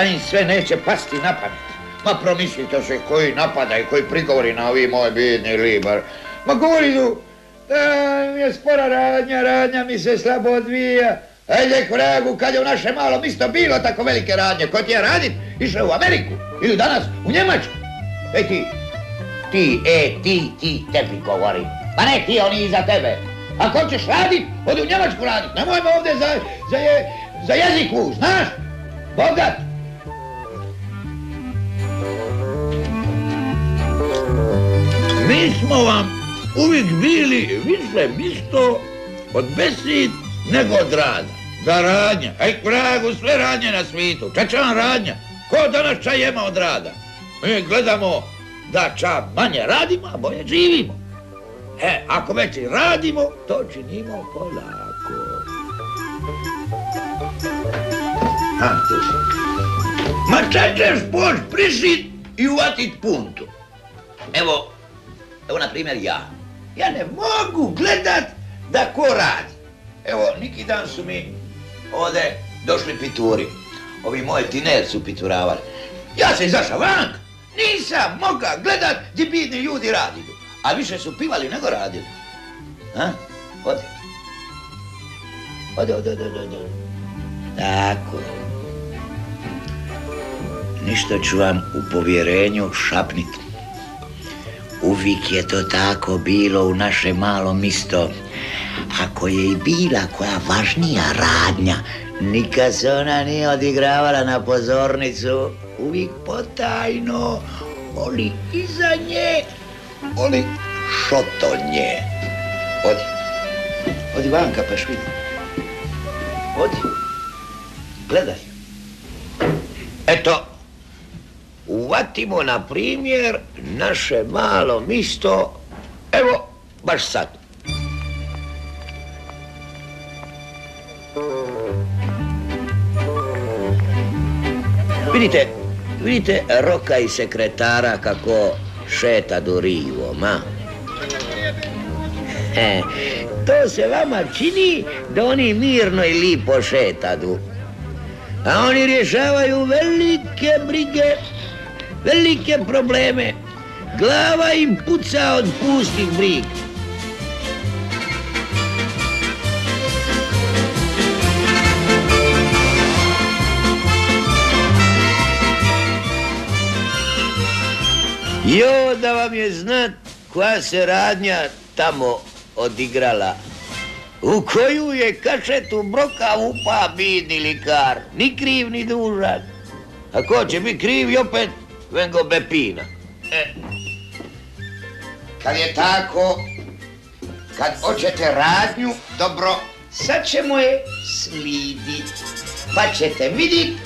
Im sve neće pasti na pamet? Ma promislite se koji napadaj, koji prigovori na ovi moj bidni libar. Ma govori tu, da mi je spora radnja, radnja mi se slabo odvija. Ajde k vragu, kad je u naše malo misto bilo tako velike radnje, ko ti je radit? Išao u Ameriku ili danas u Njemačku. Ej ti, ti, e, ti, ti, tebi govorim. Pa ne ti, oni iza tebe. Ako hoćeš radit, odi u Njemačku radit. Nemojmo ovdje za, za, je, za jeziku, znaš? Bogat. Mi smo vam uvijek bili više misto od besid nego od rada. Da radnja, aj vragu, sve radnje na svijetu. Ča će vam radnja? Ko danas čajema od rada? Mi gledamo da ča manje radimo, a bolje živimo. E, ako već i radimo, to činimo polako. Ha, tu si. Ma ča ćeš poć prišit i uvatit puntu? Evo, evo na primjer ja. Ja ne mogu gledat da ko radi. Evo, neki dan su mi ovdje došli pituri. Ovi moji tiner su pituravali. Ja sam izašao vanka. Nisam mogao gledat gdje bidni ljudi radili. A više su pivali nego radili. Ha? Odi. Odi, odi, odi, odi. Tako. Ništa ću vam u povjerenju šapnit. Uvijek je to tako bilo u naše malo misto. Ako je i bila koja važnija radnja, nikad se ona nije odigravala na pozornicu. Uvijek potajno, oli iza nje, oli šoto nje. Odi, odi vanka pa vidi. Odi, gledaj. Eto, uvatimo na primjer naše malo misto, evo, baš sad. Vidite, vidite roka i sekretara kako šeta do rivom, a? E, to se vama čini da oni mirno i lipo šetadu. A oni rješavaju velike brige, velike probleme. Glava im puca od pustih briga. Jo, da vam je znat koja se radnja tamo odigrala. U koju je kašetu broka upa bidni likar. Ni kriv, ni dužan. A ko će biti kriv i opet vengo Bepina. E, kad je tako, kad hoćete radnju, dobro, sad ćemo je slidit. Pa ćete vidit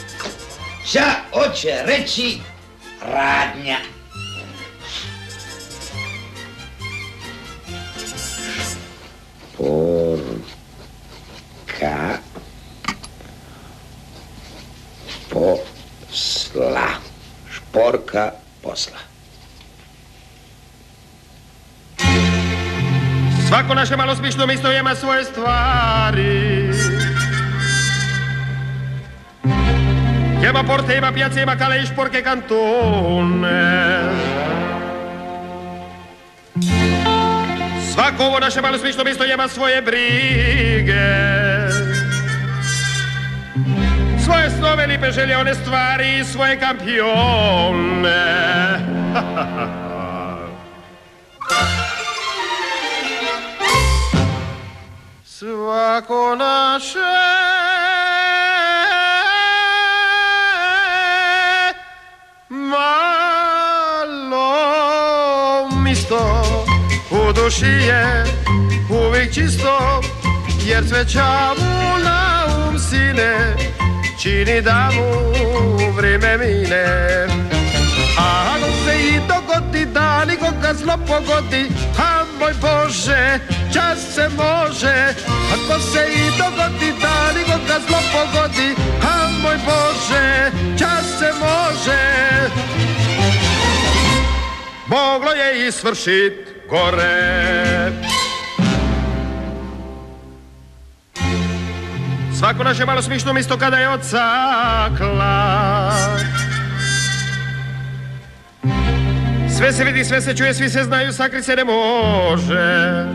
šta hoće reći radnja. Porka posla. Šporka posla. Svako naše malo smišno misto ima svoje stvari. Ima porte, ima pijace, ima kale i šporke kantone. Svako ovo naše malo smišno misto ima svoje brige. Svoje snove, lipe želje, one stvari i svoje kampione. Svako naše malo misto u duši je uvijek čisto jer sveća mu na um sine čini da mu vrijeme mine. A ako se i dogodi da nikoga zlo pogodi a moj Bože čas se može. Ako se i dogodi da nikoga zlo pogodi a moj Bože čas se može. Moglo je i svršit gore Svako naše malo smišno misto kada je odsakla. Sve se vidi, sve se čuje, svi se znaju, sakri se ne može.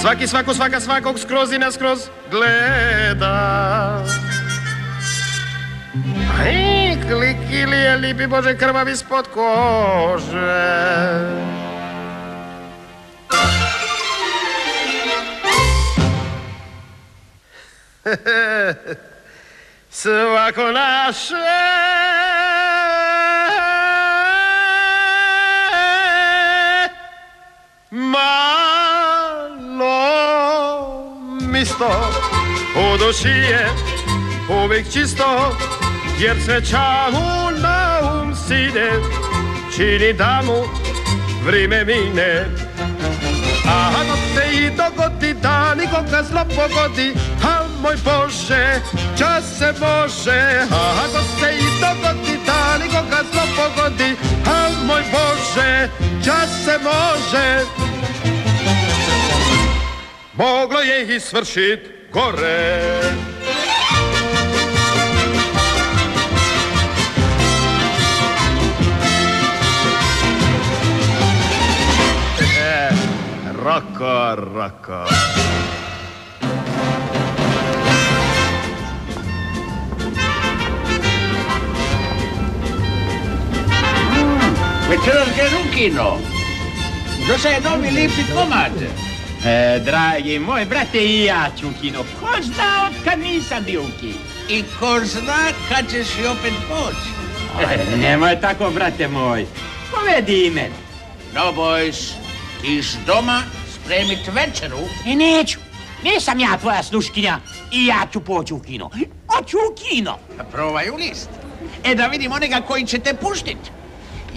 Svaki svako svaka svakog skroz i naskroz gleda. Aj, kliki li je lipi Bože krvav ispod kože Svako naše. Malo misto u duši je uvijek čisto jer sreća mu na um side čini da mu vrime mine a ako se i dogodi da nikoga zlo pogodi. A moj Bože, čas se može? A ako se i dogodi da nikoga zlo pogodi. A moj Bože, čas se može? Moglo je i svršit gore Rocco, Rocco. Večeras ga u kino. Što se je novi lipi komad. E, dragi moj, brate, i ja ću u kino. Ko zna od kad nisam bio u kino? I ko zna kad ćeš i opet poći. E, nemoj tako, brate moj. Povedi mene. No, boys, tiš doma spremit večeru. E, neću. Nisam ja tvoja sluškinja i ja ću poći u kino. Hoću u kino. Probaj u list. E da vidim onega koji će te puštit.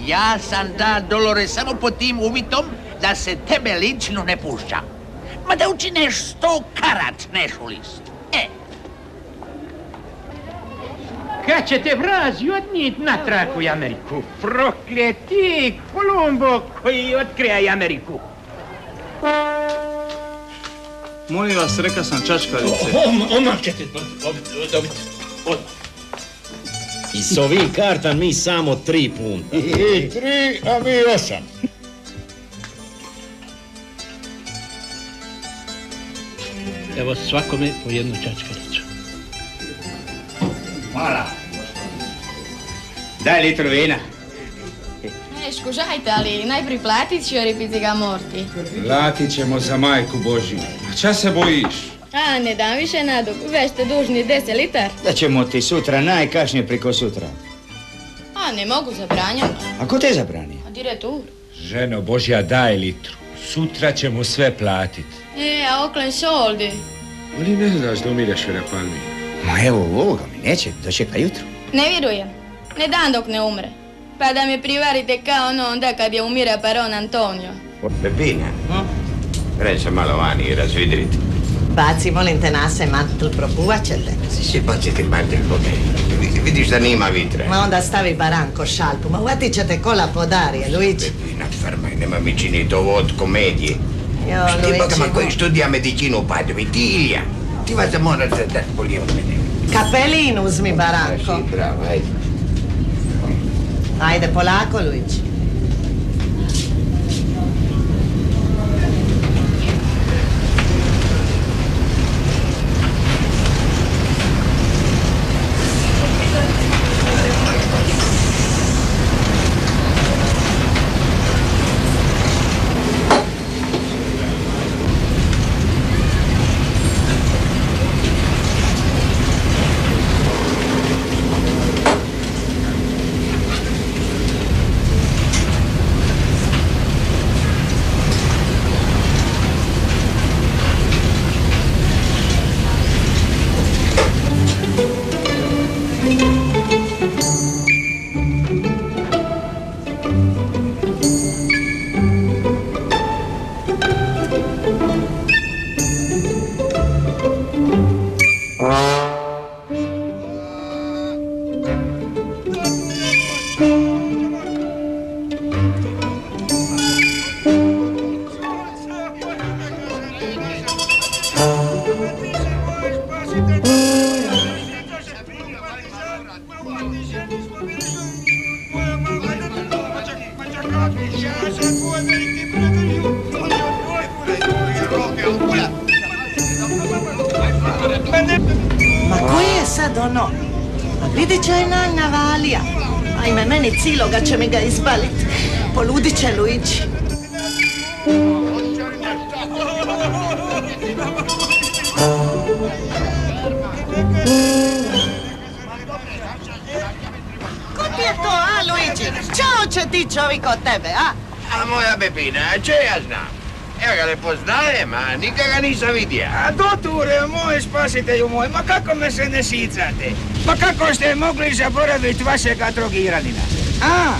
Ja sam da Dolore samo pod tim uvitom da se tebe lično ne pušća. Ma da učineš sto karat nešu list. E, Kad će te vrazi odnijet natrag u Ameriku? Prokleti Kolumbo koji otkrija i Ameriku. Molim vas, reka sam čačkalice. Odmah ćete dobiti. I s ovim karta mi samo tri punta. I tri, a mi osam. Evo svakome po jednu čačkalicu. Hvala. Daj litru vina. Ne, skužajte, ali najprije platit ću jer ga morti. Platit ćemo za majku Božju. A ča se bojiš? A, ne dam više nadok, već ste dužni 10 litar. Da ćemo ti sutra, najkašnije priko sutra. A, ne mogu zabranjati. A ko te zabrani? A direktor? Ženo Božja, daj litru. Sutra ćemo sve platit. E, a oklen soldi. Ali ne znaš da umireš na palmi. Ma evo, ovoga mi neće, dočeka jutro. Ne vjerujem. Ne dan dok ne umre. Pa da me privarite kao ono onda kad je umira baron Antonio. Pepina, reći malo vani i razvidriti. Baci, molim te, nase mantul, propuvat ćete. Si se baciti mantel boge. Vidiš da nima vitre. Ma onda stavi baranko šalpu, ma uvatit ćete kola podarije, Luigi. Pepina, fermaj, nema mi činiti ovo od komedije. Jo, Ti boga ma Luigi, koji studija medicinu pa Tilja. Ti vas da morate dati bolje od mene. kapelin uzmi, baranko. Bravo, ajde. Ajde, polako, Luigi. Na navalija. Ajme, meni ciloga će mi ga izbalit. Poludit će Luigi. Ko ti je to, a Luigi? Čao će ti čovjek od tebe, a? A moja bebina, če ja znam? Ja ga ne poznajem, a nikad ga nisam vidio. A doture, moj spasitelju moj, ma kako me se ne sicate? Pa kako ste mogli zaboraviti vašega drogiranina? A,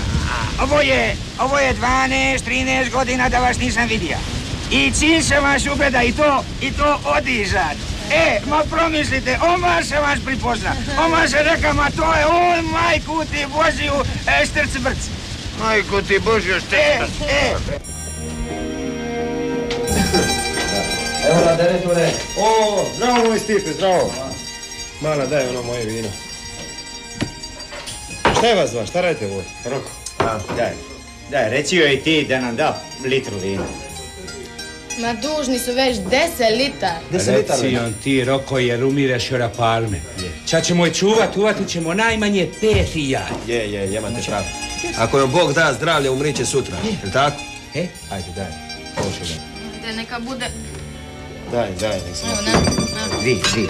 ovo je, ovo je 12, 13 godina da vas nisam vidio. I cilj sam vas ubeda i to, i to odizat. E, ma promislite, oma se vas pripozna. Oma se reka, ma to je on, majku ti Božiju, e, štrc brc. Majku ti Božju, što E, e, Evo na direktore. O, zdravo moj Stipe, zdravo. Mala, daj ono moje vino. Šta je vas dva, šta radite ovdje? Roko, a, daj. Daj, reci joj i ti da nam da litru vina. Ma dužni su već 10 litara. Reci on ti, Roko, jer umireš ora palme. Ča ćemo je čuvat, uvatit ćemo najmanje pet i ja. Je, je, imate pravo. Ako joj Bog da zdravlje, umriće sutra. Jel tako? E? Ajde, daj. Pošli da. Te neka bude... Daj, daj, nek se Evo, na, na. Vi, vi.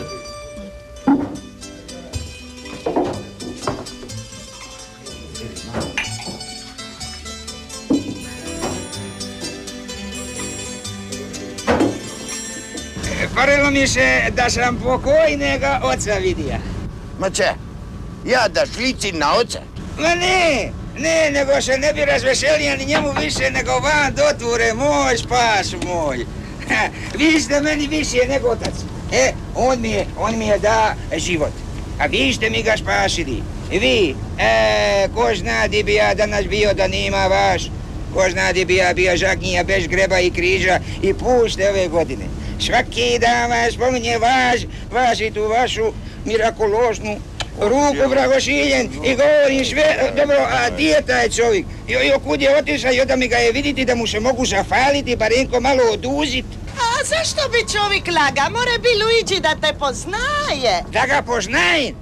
Parilo mi se da sam pokojnega oca vidio. Ma če? Ja da šlicim na oca? Ma ne, ne, nego se ne bi razveselio ni njemu više nego van doture, moj spas moj. Ha, Vi ste meni više nego otac. E, on mi je, on mi je da život. A vi ste mi ga spasili. Vi, e, ko zna di bi ja danas bio da nima vaš. Ko zna di bi ja bio žaknija bez greba i križa i pušte ove godine. Svaki dan vas spominje vaš, vaš i tu vašu mirakuloznu ruku vragošiljen i govorim sve, dobro, a di je taj čovjek? Jo, jo, kud je otišao, jo da mi ga je vidjeti da mu se mogu zafaliti, barenko malo oduzit. A zašto bi čovjek laga? More bi Luigi da te poznaje. Da ga poznajem?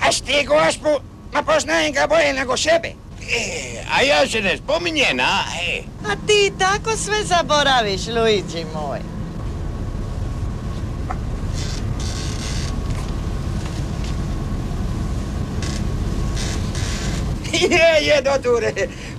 A šti gospu, ma poznajem ga bolje nego sebe. E, a ja se ne spominjem, a? E. A ti tako sve zaboraviš, Luigi moj. Je, je, doture.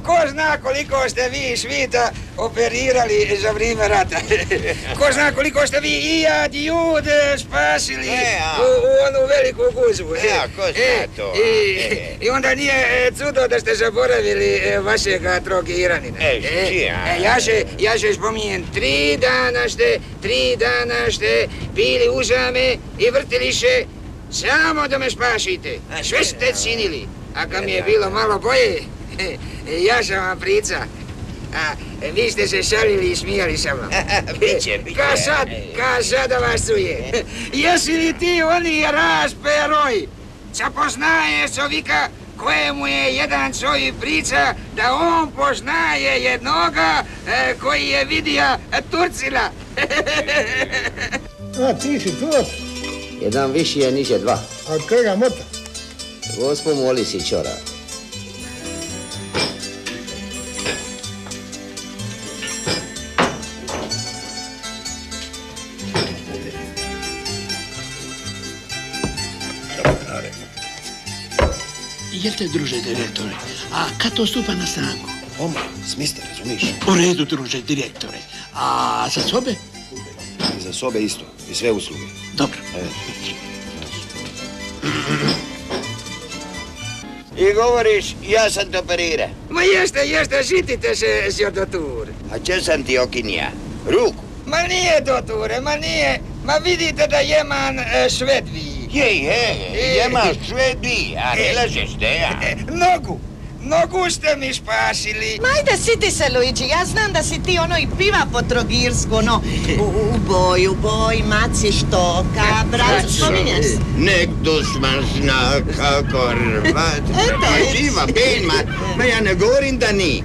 Ko zna koliko ste vi svita operirali za vrijeme rata. Ko zna koliko ste vi i jad i jud spasili E, u, u onu veliku gužvu. E, a ko zna to, a? I, E. I onda nije e, cudo da ste zaboravili e, vašega drogiranina. E, čija? e, ja se, ja se spominjem, tri dana ste, tri dana ste pili uzame i vrtili se samo da me spašite. Sve ste činili. A kad mi je bilo malo boje, ja sam vam prica. A vi ste se šalili i smijali sa mnom. Biće, biće. Ka sad, ka sad da vas čuje. Jesi li ti oni rasperoj? Ca poznaje čovjeka kojemu je jedan čovjek priča da on poznaje jednoga e, koji je vidio Turcina. A, ti si tu? Jedan viši je niže dva. A od kojega mota? Gospo moli si čora. Jel te, druže direktore, a kad to stupa na snagu? Oma, smiste, razumiš? U redu, druže direktore. A za sobe? I za sobe isto, i sve usluge. Dobro. E, I govoriš, ja sam te operira. Ma jeste, jeste, žitite se, sjor dotur. A če sam ti okinija? Ruku? Ma nije doture, ma nije. Ma vidite da jeman e, švedvi. Jej, hej, E. jemaš sve di, a ne lažeš ja? Nogu, nogu ste mi špasili. Majde, siti se, Luigi, ja znam da si ti ono i piva po trogirsku, ono, u, u boj, u boj, maci štoka, brat, spominješ se. Nek dusman zna kako rvat. Ma živa, ben, ma, ma ja ne govorim da ni.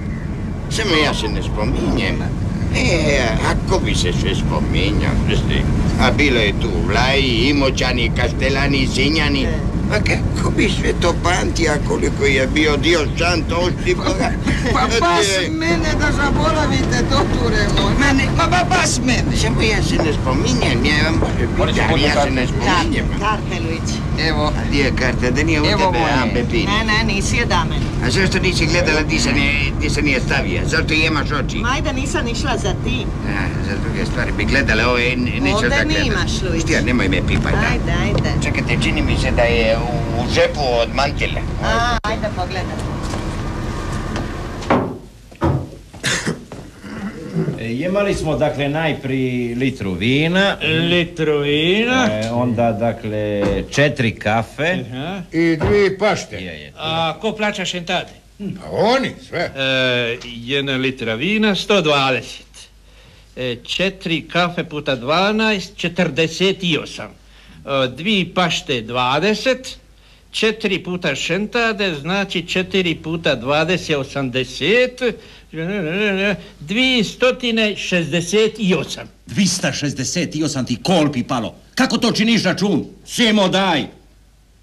Samo ja se ne spominjem. E, ako bi se sve spominjao, a bilo je tu Vlaji, Imoćani, Kastelani, Sinjani. Pa kako bi sve to pamtija koliko je bio dio Santošti, Boga. Pa baš mene da zaboravite, doture moj. Mene, ma ba baš mene. Samo ja se ne spominjem, ja može biti, ali ja se ne spominjem. Karte, Luigi. Evo, gdje je karta, da nije u tebe, a Pepina. Ne, ne, nisi je da mene. A zašto nisi gledala di se, ne, di se nije stavija? Zašto imaš oči? Majde, nisam išla za ti. A, za druge stvari bi gledala, ove neću Ovdje da gledam. nimaš, Luigi. Štija, nemoj me pipat, da. Ajde, ajde. Čekajte, čini mi se da je u, u žepu od mantile. A, ajde pogledaj. E, Imali smo dakle najprije litru vina. Litru vina. E, onda dakle četiri kafe. I dvi pašte. Je, A ko plaća šentade? Pa oni, sve. E, jedna litra vina, 120. E, četiri kafe puta 12, 48. E, dvi pašte 20. Četiri puta šentade, znači četiri puta 20, 80. Dvi stotine 68. 268 ti kolpi palo. Kako to činiš račun? Simo daj.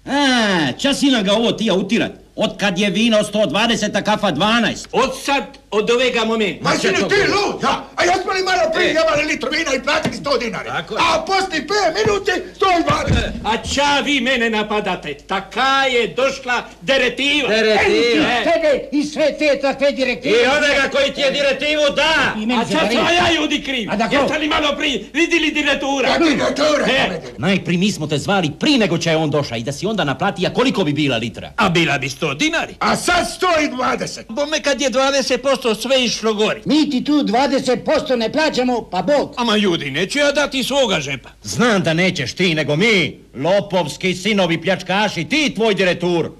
A, časina ga ovo ti utirat. Od kad je vino 120, a kafa 12. Od sad, od ovega momenta. Ma sine, ti lud, ja? A jesmo li malo prije jebali litru vina i platili 100 dinari? A poslije 5 minuti 120. A ča vi mene napadate? Taka je došla direktiva. Direktiva. E, Tebe i sve te takve direktive. I onega koji ti je direktivu da. A pari. sam ja ljudi kriv. A da ko? Jeste li malo prije vidjeli direktura? Ja direktura, E, Najprije mi smo te zvali prije nego će on došao i da si onda naplatija koliko bi bila litra. A bila bi 100 dinari. A sad 120. Bome kad je 20% sve išlo gori. Mi ti tu 20% ne plaćamo, pa Bog. Ama ljudi, neću ja dati svoga žepa. Znam da nećeš ti, nego mi, lopovski sinovi pljačkaši, ti tvoj direktur.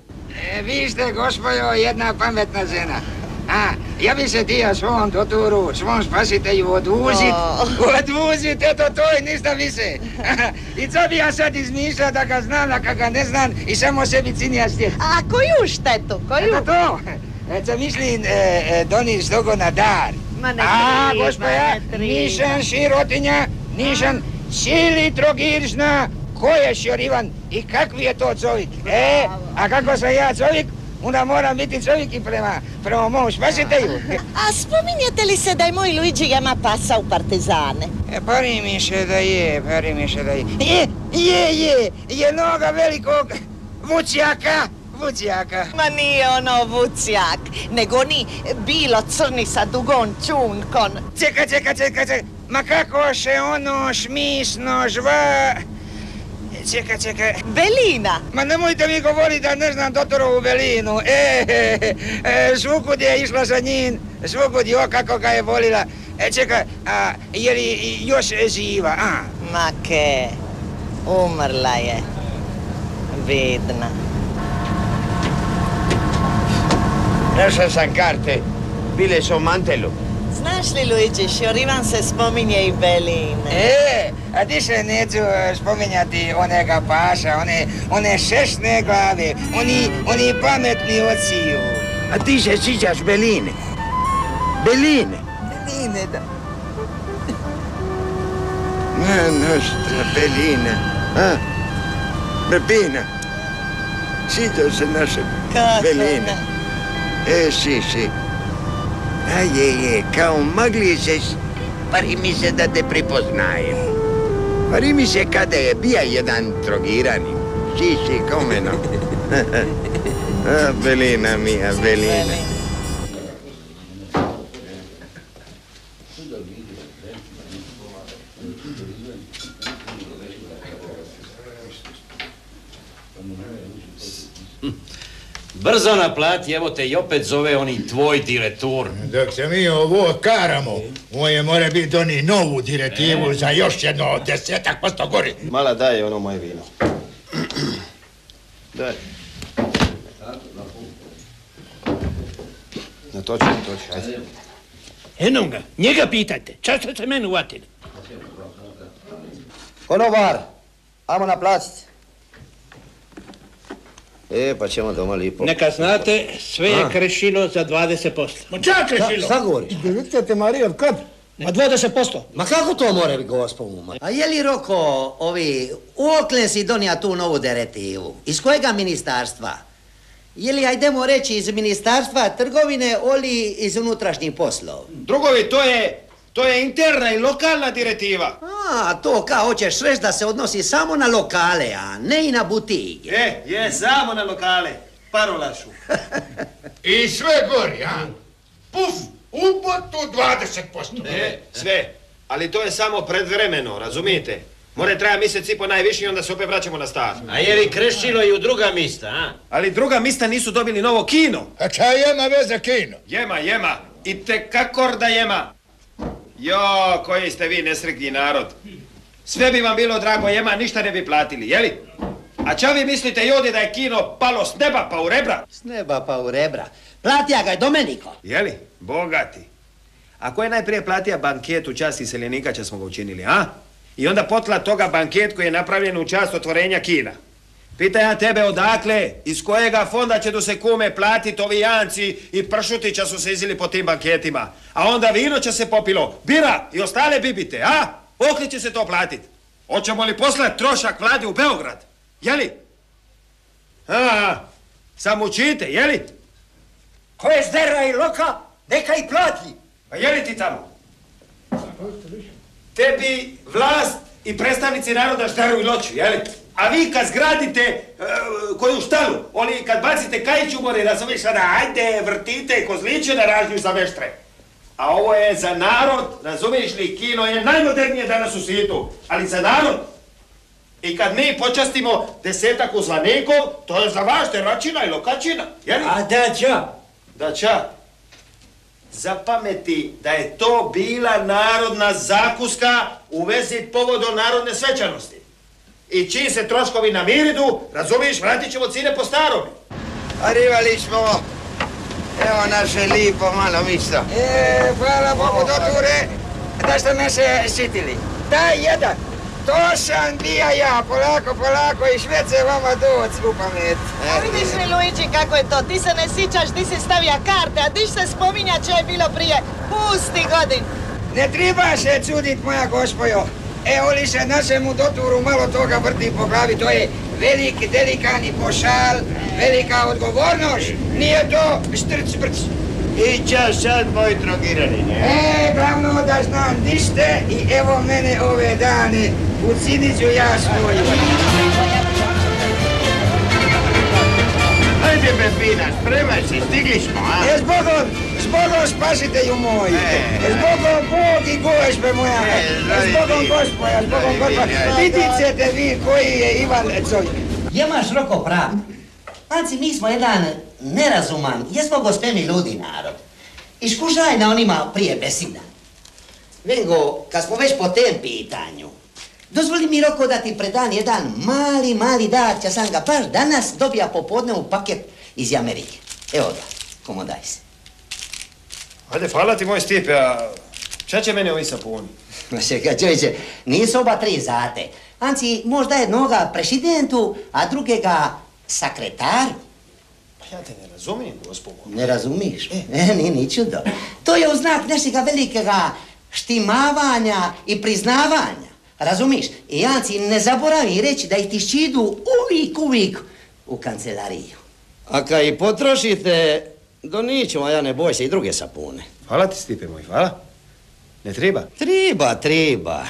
E, vi ste, gospođo, jedna pametna žena. A, ja bi se tija svom doturu, svom spasitelju odvuzit, odvuzit, eto to i ništa više. I co bi ja sad izmišljao da ga znam, a kad ga ne znam i samo sebi cinija stjet. A koju štetu, koju? Eto to, co mislim, e, e, doniš togo na dar. Ma ne A, treba, gospoja, ne treba. nisam sirotinja, nisam sili trogiršna, ko je šjorivan i kakvi je to čovjek. E, a kako sam ja čovjek, onda moram biti čovjek i prema, prema mom spasitelju. A spominjete li se da je moj Luigi Gama pasa u partizane? E, pari mi se da je, pari mi se da je. Je, je, je, jednoga velikog vučjaka, vučjaka. Ma nije ono vucijak, nego oni bilo crni sa dugom čunkon. Čeka, čeka, čeka, čeka. Ma kako se ono šmisno žva... Čeka, čeka. Belina. Ma nemojte mi govoriti da ne znam doktorovu Belinu. E, e, e, svukud je išla sa njim, svukud jo kako ga je volila. E, čeka, a, je li još živa, a? Ma ke, umrla je. Vidna. Našao sam karte, bile su u mantelu. Znaš li, Luigi, šjorivan se spominje i Beline. E, a ti se neću e, spominjati onega paša, one, one šešne glave, oni, oni pametni ociju. A ti se sjećaš Beline? Beline? Beline, da. Ma nostra Belina. A? Bebina. Sjećao se naše Kako Beline. E, si, si. A je, kao magli se, pari mi se da te prepoznajem. Pari mi se kada je bija jedan trogirani. Si, si, komeno. Belina mija, Belina. Brzo naplati, evo te i opet zove oni tvoj direktor. Dok se mi ovo karamo, moje mora biti oni novu direktivu za još jedno desetak posto gori. Mala daj ono moje vino. Daj. Na točno, točno, ajde. Eno ga, njega pitajte. Čas ste se meni uvatili? Konobar, amo naplatiti. E, pa ćemo doma lipo. Neka znate, sve je krešilo za 20%. Ma čak krešilo? Šta govoriš? Vidite Marija, od kad? Ma 20%. Ma kako to more biti, gospodu? A je li Roko, ovi, uokle si donija tu novu direktivu? Iz kojega ministarstva? Je li, hajdemo reći, iz ministarstva trgovine oli iz unutrašnjih poslova? Drugovi, to je, to je interna i lokalna direktiva. A, to kao hoćeš reći da se odnosi samo na lokale, a ne i na butike. E, je, samo na lokale. Parolašu. I sve gori, a? Puf, ubotu 20%. E, sve. Ali to je samo predvremeno, razumijete? More traja mjesec i po najviše i onda se opet vraćamo na start. A je li krešilo i u druga mista, a? Ali druga mista nisu dobili novo kino. A ča jema veze kino? Jema, jema. I te kakor da jema. Jo, koji ste vi nesretni narod. Sve bi vam bilo drago jema, ništa ne bi platili, jeli? A ča vi mislite jodi da je kino palo s neba pa u rebra? S neba pa u rebra. Platija ga je Domeniko. Jeli? Bogati. A ko je najprije platio banket u čast iseljenika će smo ga učinili, a? I onda potla toga banket koji je napravljen u čast otvorenja kina. Pitaj ja tebe odakle, iz kojega fonda će do se kume platit ovi janci i pršutića su se izili po tim banketima. A onda vino će se popilo, bira i ostale bibite, a? Okli će se to platit. Hoćemo li poslat trošak vladi u Beograd? Jeli? A, sam učite, jeli? Ko je zdera i loka, neka i plati. Pa je li ti tamo? Tebi vlast i predstavnici naroda štaru i loću, jeli? A vi kad zgradite e, koju štalu, oni kad bacite kajić u more, razumiješ sada, ajde, vrtite kozliće na ražnju za veštre. A ovo je za narod, razumiješ li, kino je najmodernije danas u svijetu, ali za narod. I kad mi počastimo desetak uzvanikov, to je za vas teračina i lokačina, jeli? A da ča? Da ča? Zapameti da je to bila narodna zakuska u vezi povodom narodne svečanosti. I čiji se troškovi namiridu, razumiješ, vratit ćemo cine po starome. Arrivali smo. Evo naše lipo malo misto. E, hvala Bogu, doture, da ste me se sitili. Daj jedan. To sam bija ja, polako, polako i švece vama doć u pamet. A vidiš li, Luigi, kako je to? Ti se ne sićaš, ti si stavija karte, a ti se spominja čo je bilo prije. Pusti godin. Ne treba se čudit, moja gospojo. Evo li se našemu doturu malo toga vrti po glavi, to je veliki delikani pošal, velika odgovornost. Nije to štrc brc. I čas sad moj drogirani, ne? E, glavno da znam di ste i evo mene ove dane. U ciniću ja svoju. Ajde, Pepina, spremaj se, stigli smo, a? E, zbogom, zbogom spasitelju moj. E, zbogom Bog i gospe moja. E, zbogom gospoja, zbogom gospoja. Vidit ćete vi koji je Ivan Coj. Jemaš Roko prav. Anci, mi smo jedan nerazuman, jesmo gospeni ljudi narod. Iskušaj na onima prije besida. Vengo, kad smo već po tem pitanju, dozvoli mi Roko da ti predan jedan mali, mali dar, ja sam ga baš danas dobija popodne u paket iz Amerike. Evo ga, komodaj se. Ajde, hvala ti moj Stipe, a ča će mene ovi sapuni? Ma čekaj, čovječe, nisu oba tri zate. Anci, možda jednoga prešidentu, a drugega sakretaru. Pa ja te ne razumijem, gospodo. Ne razumiješ? E, ni, ni čudo. To je u znak našega velikega štimavanja i priznavanja. Razumiš? I Anci, ne zaboravi reći da ih ti ščidu uvijek, uvijek u kancelariju. A kad i potrošite, donićemo, a ja ne boj se, i druge sapune. Hvala ti, Stipe moj, hvala. Ne treba? Triba, triba.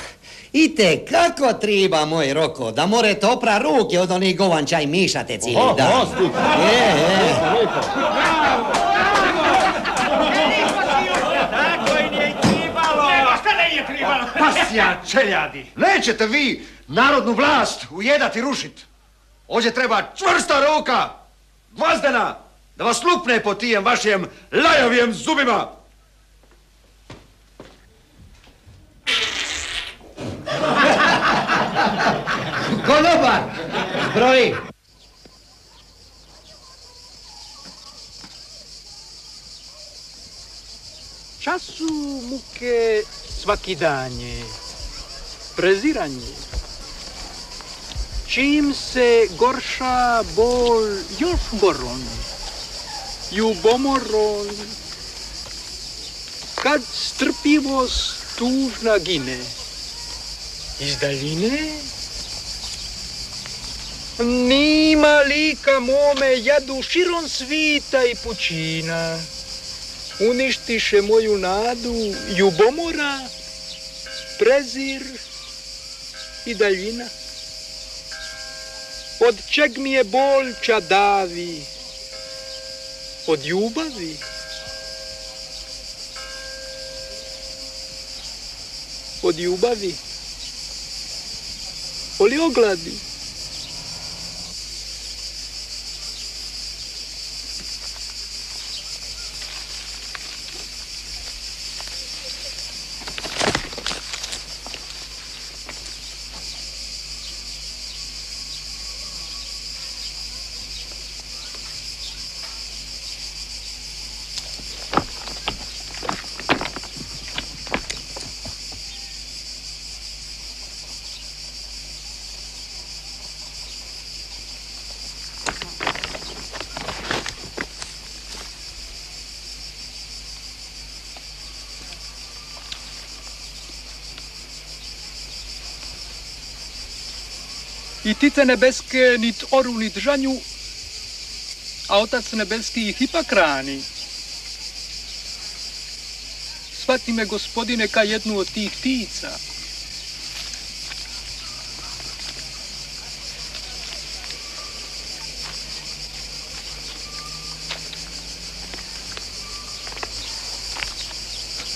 I te kako triba, moj Roko, da morete opra ruke od onih govanča i mišate cijeli Oho, dan. oho, Stipe. Je, je. Tako i nije tribalo. Nema, šta ne nije tribalo? Pasja čeljadi! Nećete vi narodnu vlast ujedati i rušit. Ovdje treba čvrsta ruka, gvazdena, da vas lupne po tijem vašim lajovijem zubima. Konobar, broji. času muke svaki dan je. Preziranje. Čim se gorša bol još goron. Ljubomoron. Kad strpivost tužna gine. Iz daljine Nima lika mome jadu širom svita i pučina. Uništiše moju nadu ljubomora, prezir i daljina. Od čeg mi je bol davi? Od ljubavi? Od ljubavi? Oli ogladi? I tice nebeske nit oru nit žanju, a otac nebeski ih ipak rani. Svati me gospodine ka jednu od tih tica.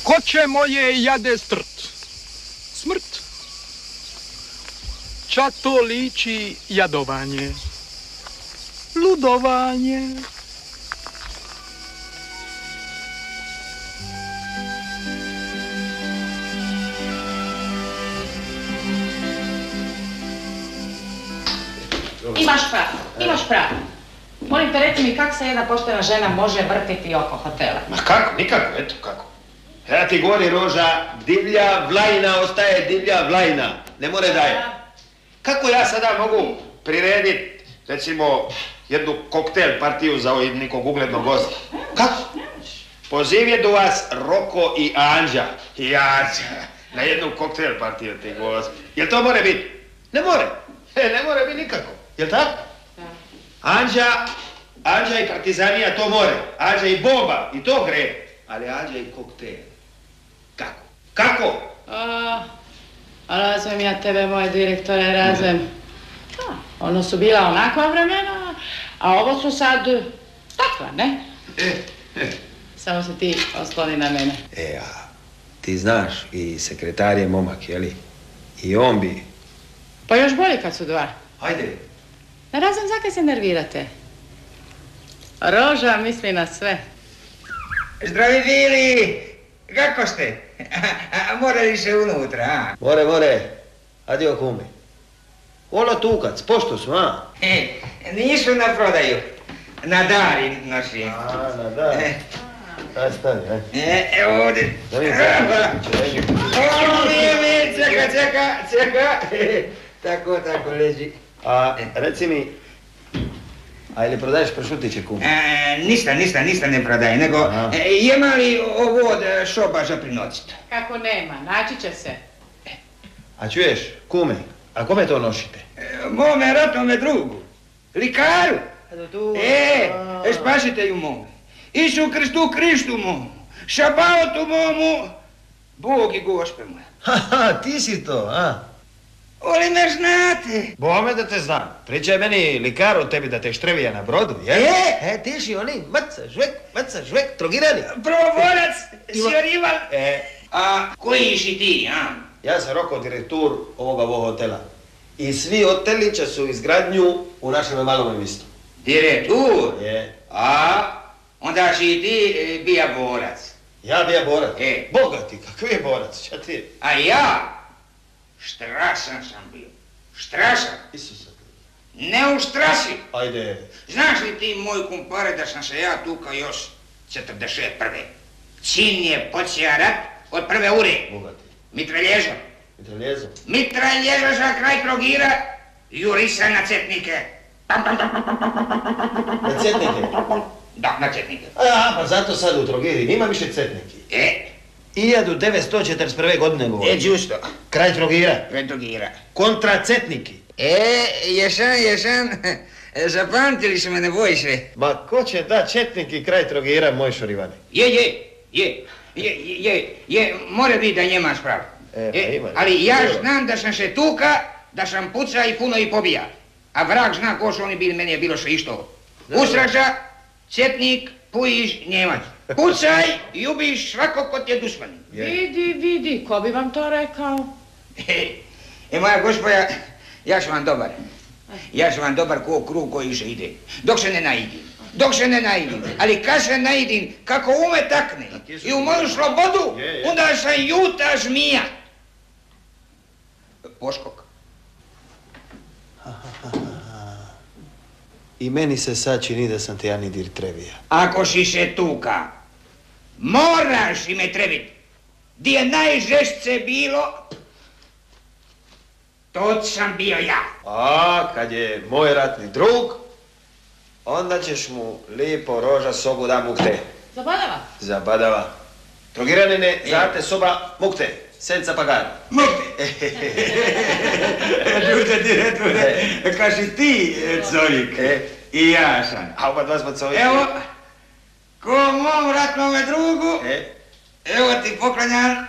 Ko će moje jade strt? Ča to liči jadovanje? Ludovanje. Imaš pravo, imaš pravo. Molim te, reci mi kak se jedna poštena žena može vrtiti oko hotela? Ma kako, nikako, eto kako. Ja ti govori Roža, divlja vlajna ostaje divlja vlajna. Ne more daje. Kako ja sada mogu prirediti, recimo, jednu koktel partiju za nekog uglednog gosta? Kako? Pozivjedu vas Roko i Anđa. I Anđa. Na jednu koktel partiju ti gosti. Jel to more biti? Ne more. E, ne more biti nikako. Jel tako? Anđa, Anđa i partizanija to more. Anđa i bomba i to gre. Ali Anđa i koktel. Kako? Kako? A, a razumem ja tebe, moj direktore, razumem. A, ono su bila onakva vremena, a ovo su sad takva, ne? Samo se ti osloni na mene. E, a ti znaš, i sekretar je momak, jeli? I on bi... Pa još bolje kad su dva. Hajde. Ne razum zakaj se nervirate. Roža misli na sve. Zdravi bili! Kako ste? A, Morali se unutra, a? More, more. Adio kume. Olo tukac, pošto su, a? E, nisu na prodaju. Na dar im nosim. A, na dar. E, Aj, stavi, aj. e, evo ovdje. Da O, vrijeme, čeka, čeka, čeka. Tako, tako, leži. A, reci mi, a ili prodaješ pršutiće kume? E, ništa, ništa, ništa ne prodaje, nego e, ima li ovo od e, šoba za prinocit? Kako nema, naći će se. A čuješ, kume, a kome to nošite? E, Mome ratnome drugu, likaru. E, e, spasite ju mome. Isu Kristu Kristu momu, šabaotu momu, Bog i gospe moja. Haha, ti si to, a? Oli me znate. Bome da te znam. Pričaj meni likar o tebi da te štrevija na brodu, jel? E? E, ti si oni mrca, žvek, mrca, žvek, trogirani. Prvoborac, sjorival. E, A koji si ti, a? ja sam Roko, direktor ovoga ovog hotela. I svi hoteli će su izgradnju u našem malom mjestu. Direktor? Je. A, onda si i ti e, bija borac. Ja bija borac? E. Boga ti, kakvi je borac, šta ti? A ja, Štrasan sam bio. Štrasan? Isuse. Ne u štrasi. Ajde. Znaš li ti, moj kumpare, da sam se ja tuka još 41. Sin je pocija rat od prve ure. Bogati. Mitralježa. Mitralježa. Mitralježa za kraj progira, jurisa na cetnike. Pam, pam, na cetnike? Da, na cetnike. A, pa zato sad u trogiri nima više cetniki. E, 1941. godine govori. E, giusto. Kraj Trogira. Kraj Trogira. Kontra cetniki. E, ješan, ješan, zapamtili su me, ne boj se. Ma ko će da četniki kraj Trogira, moj Šorivane? Je, je, je, je, je, je, more biti da njemaš prav. E, pa ima. ali ja znam da sam se tuka, da sam puca i puno i pobija. A vrag zna ko su oni bili, meni je bilo sve isto. Ustraža, cetnik, pujiš, njemac. Pucaj i ubiš svako ko ti je dušman. Vidi, vidi, ko bi vam to rekao? E, moja gospoja, ja sam vam dobar. Ja sam vam dobar ko krug koji se ide. Dok se ne naidim. Dok se ne naidim. Ali kad se naidim, kako ume takne i u moju slobodu, onda sam juta zmija. Poskok. I meni se sad čini da sam te ja ni dir trevija. Ako si se tuka, moraš i me trebit. Di je najžešće bilo, to sam bio ja. A, kad je moj ratni drug, onda ćeš mu lipo roža sobu da mukte. Zabadava? Zabadava. Trogiranine, zate soba mukte. Senza pagare. Mukte. Ljute direktore, kaži ti, Covik. I ja sam. A oba dva smo. Evo, ko mom ratnome drugu, evo ti poklanjam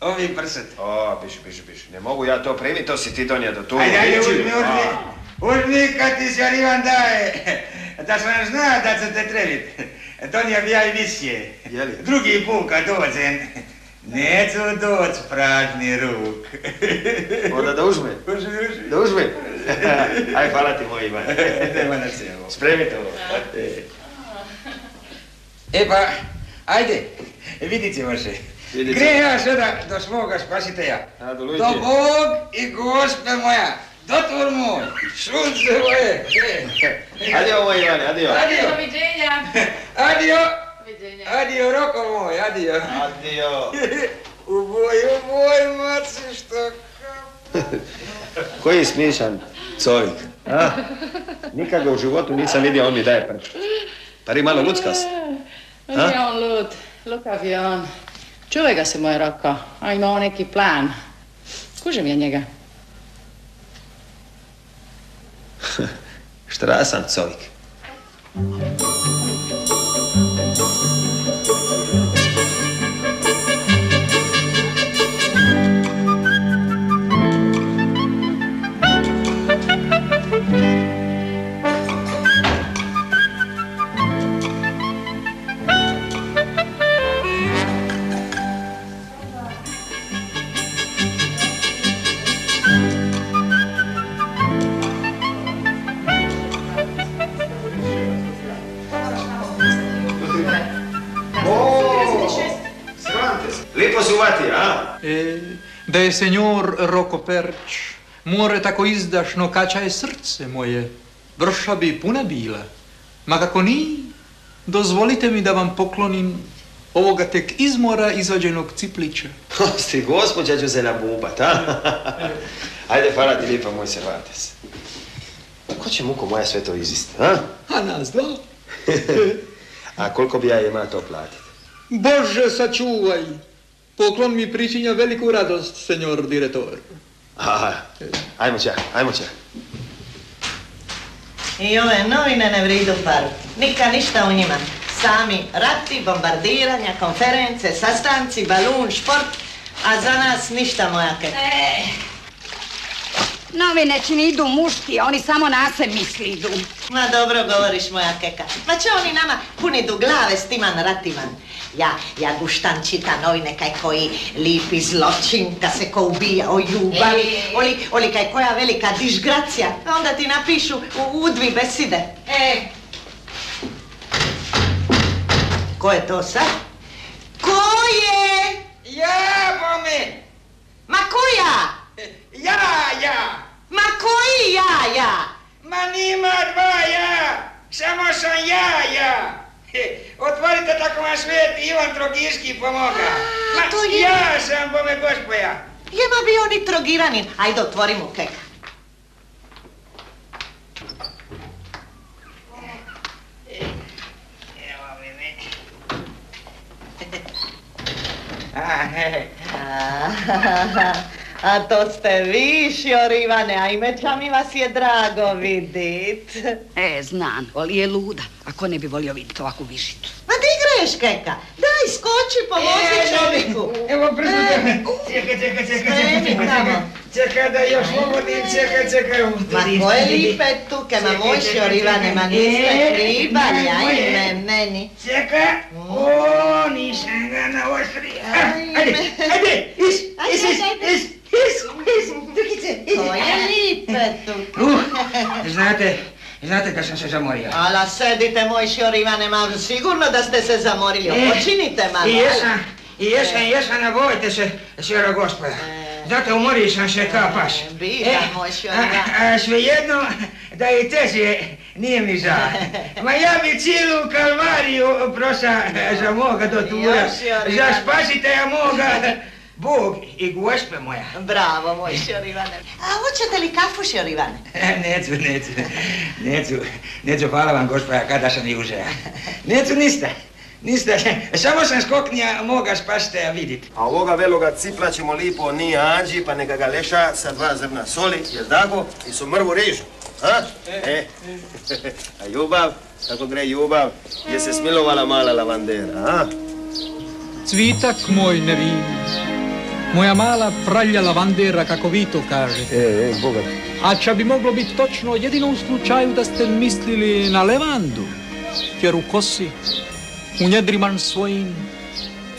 ovim prset. O, piši, piši, piši. Ne mogu ja to primiti, to si ti donio do tu. Ajde, ajde, uzmi, uzmi. Uzmi kad ti se Ivan daje. Da sam zna da će te trebit. Donio bi ja i više. Drugi put kad dođem, neću doć pražni ruk. Onda da uzme. Uzmi, uzmi. Da uzme. Aj, hvala ti moj Ivan. Nema na se ovo. E pa, ajde, vidit ćemo se. Gre ja sada do svoga spasitelja. A, do. Bog i gospe moja. Dotvor moj, sunce moje. Adio, moj Ivane, adio. Adio. Doviđenja. Adio. Doviđenja. Adio, roko moj, adio. Adio. U boj, u boj, maci, što Koji smišan covik. A? Nikad ga u životu nisam vidio, on mi daje prč. Pari malo luckas. Nije on lud, lukav on. Čuvaj ga se, moj Roko, a ima on neki plan. Kužem ja njega. Štrasan covik. Da je senjor Roko Perč more tako izdašno kačaje srce moje, vrša bi puna bila. Ma kako ni, dozvolite mi da vam poklonim ovoga tek iz mora izvađenog ciplića. Osti, gospođa ću se nabubat, a? Ajde, hvala ti lijepa, moj Cervantes. Ko će muko moja sve to izist, a? A nas dva? A koliko bi ja ima to platiti? Bože, sačuvaj. Poklon mi pričinja veliku radost, senjor direktor. Aha, ajmo ča, ajmo ča. I ove novine ne vridu paru. Nika ništa u njima. Sami rati, bombardiranja, konference, sastanci, balun, šport, a za nas ništa mojake. E, novine čini idu muški, oni samo na se misli idu. Ma dobro govoriš moja keka. Ma će oni nama punidu glave s timan ratiman. Ja, ja guštan čita novine kaj koji lipi zločin, ka se ko ubija o ljubavi, oli, oli kaj koja velika dižgracija. A onda ti napišu u, u dvi beside. E, ko je to sad? Ko je? Ja, bome! Ma koja? Ja, ja! Ma koji ja, ja? Ma nima dva ja! Samo sam ja, ja! Otvorite tako vam sveti Ivan Trogirski pomoga. Ma, to je- Ja sam bome gospoja. Jema bi oni trogiranin. Ajde, otvori mu. A, he, A to ste vi, Šjor Ivane, a imeća mi vas je drago vidit. E, znam, ali je luda. Ako ne bi volio vidjeti ovakvu višitu. Ma di greš, keka? Daj, skoči, pomozi E, čovjeku. Evo brzo Čekaj, čekaj, čekaj, čekaj, Spremi čekaj, tamo. čekaj. Čekaj da još vodim, čekaj, čekaj. Ma koje lipe tuke, ma moj Šjor Ivane, ma niste E, moje. ajme meni. Čekaj. O, nisam ga naoštrio. Ajde, ajde, is, is, is, is, lipe tuke. Uh, znate, znate da sam se zamorio. Ala sedite, moj Šjor Ivane, ma sigurno da ste se zamorili, E, počinite malo. I jesam, i jesam, jesam, ne bojte se, sjera gospoda. Zato umorio sam se kao pas. Biha, moj Šjor a, Ivane. a svejedno da i teže nije mi za. Ma ja bi cijelu kalvariju prosa za moga do tura. Za Ivane. spasitelja moga. Bog i gospe moja. Bravo, moj Šjor Ivane. A hoćete li kafu, Šjor Ivane? Neću, neću, neću, neću, hvala vam gospoja, kada sam i uzeo. Neću ništa, ništa, samo sam skoknija moga spasitelja vidit. A ovoga veloga cipla ćemo lipo ni anđi, pa neka ga leša sa dva zrna soli, jel tako? I su mrvu rižu. A? E. A ljubav, kako gre ljubav, je se smilovala mala lavandera, a? Cvitak moj nevin, moja mala pralja lavandera, kako vi to kažete. E, e, bogat. A ča bi moglo biti točno jedino u slučaju da ste mislili na levandu, jer u kosi, u njedriman svojim,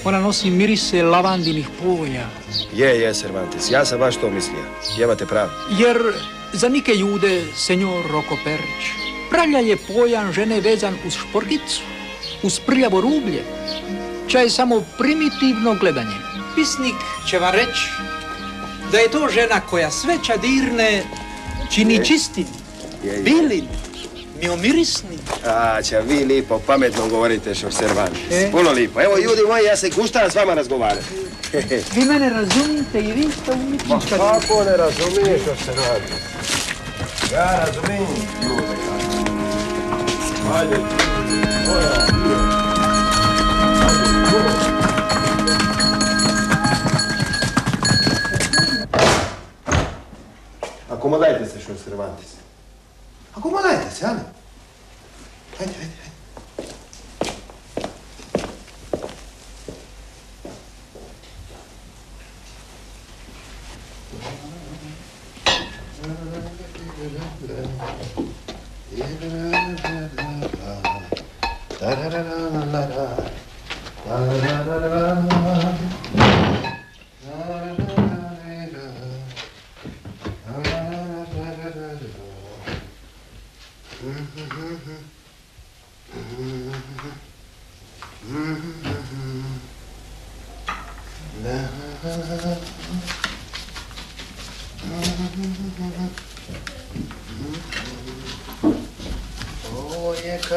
ona nosi mirise lavandinih poja. Je, je, Cervantes, ja sam baš to mislio. Jebate pravo. Jer za nike jude, senjor Roko Perić, pralja je pojam žene vezan uz šporgicu, uz prljavo rublje, ča je samo primitivno gledanje. Pisnik će vam reći da je to žena koja sve čadirne čini čistim, bilim, miomirisnim. A, će vi lipo, pametno govorite, što Cervantes. E. Puno lipo. Evo, ljudi moji, ja se guštam s vama razgovarati. Vi mene razumijete i vi ste umjetnička... Kako ne razumiješ što Cervantes? Ja razumijem ljude, Ajde, Acomodajte se, što Cervantes. Acomodajte se, ajde. Ajde, ajde, ajde. Ovo je kad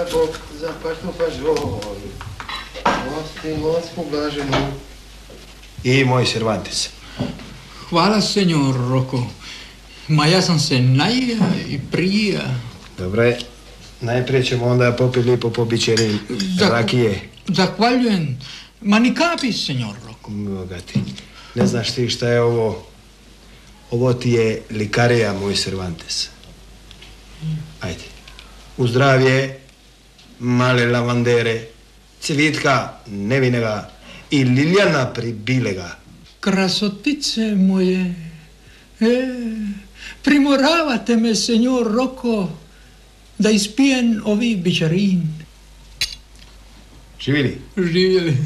Bog zapašnu pažolju. Gosti Gospu blaženu. I moj Cervantes. Hvala, senjor Roko. Ma ja sam se najja i prija. Dobro je. Najprije ćemo onda popiti lipo po bićeri Da. rakije. Zahvaljujem. Ma ni kapi, senjor Roko. Bogati. Ne znaš ti šta je ovo? Ovo ti je likarija, moj Cervantes. Ajde. U zdravje, male lavandere, cvitka nevinega i liljana pribilega. Krasotice moje, e, primoravate me, senjor Roko, da ispijem ovi bičarin. Živili? Živjeli.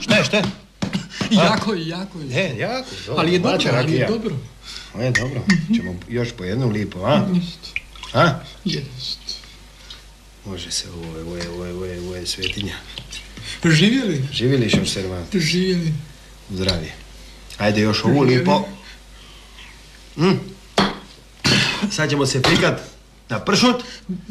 Šta je, šta je? Jako je, jako je. Ne, jako, dobro. Ali je dobro, ali je rakija. dobro. Dobro. Ćemo još po jednu lipo, a? Jest, A? jest. Može se, ovo je, ovo je, ovo je, ovo je, ovo je svetinja. Živjeli? Živili što Cervantes? Živjeli. Zdravije. Ajde još ovu lipo. Mm. Sad ćemo se pikat na pršut,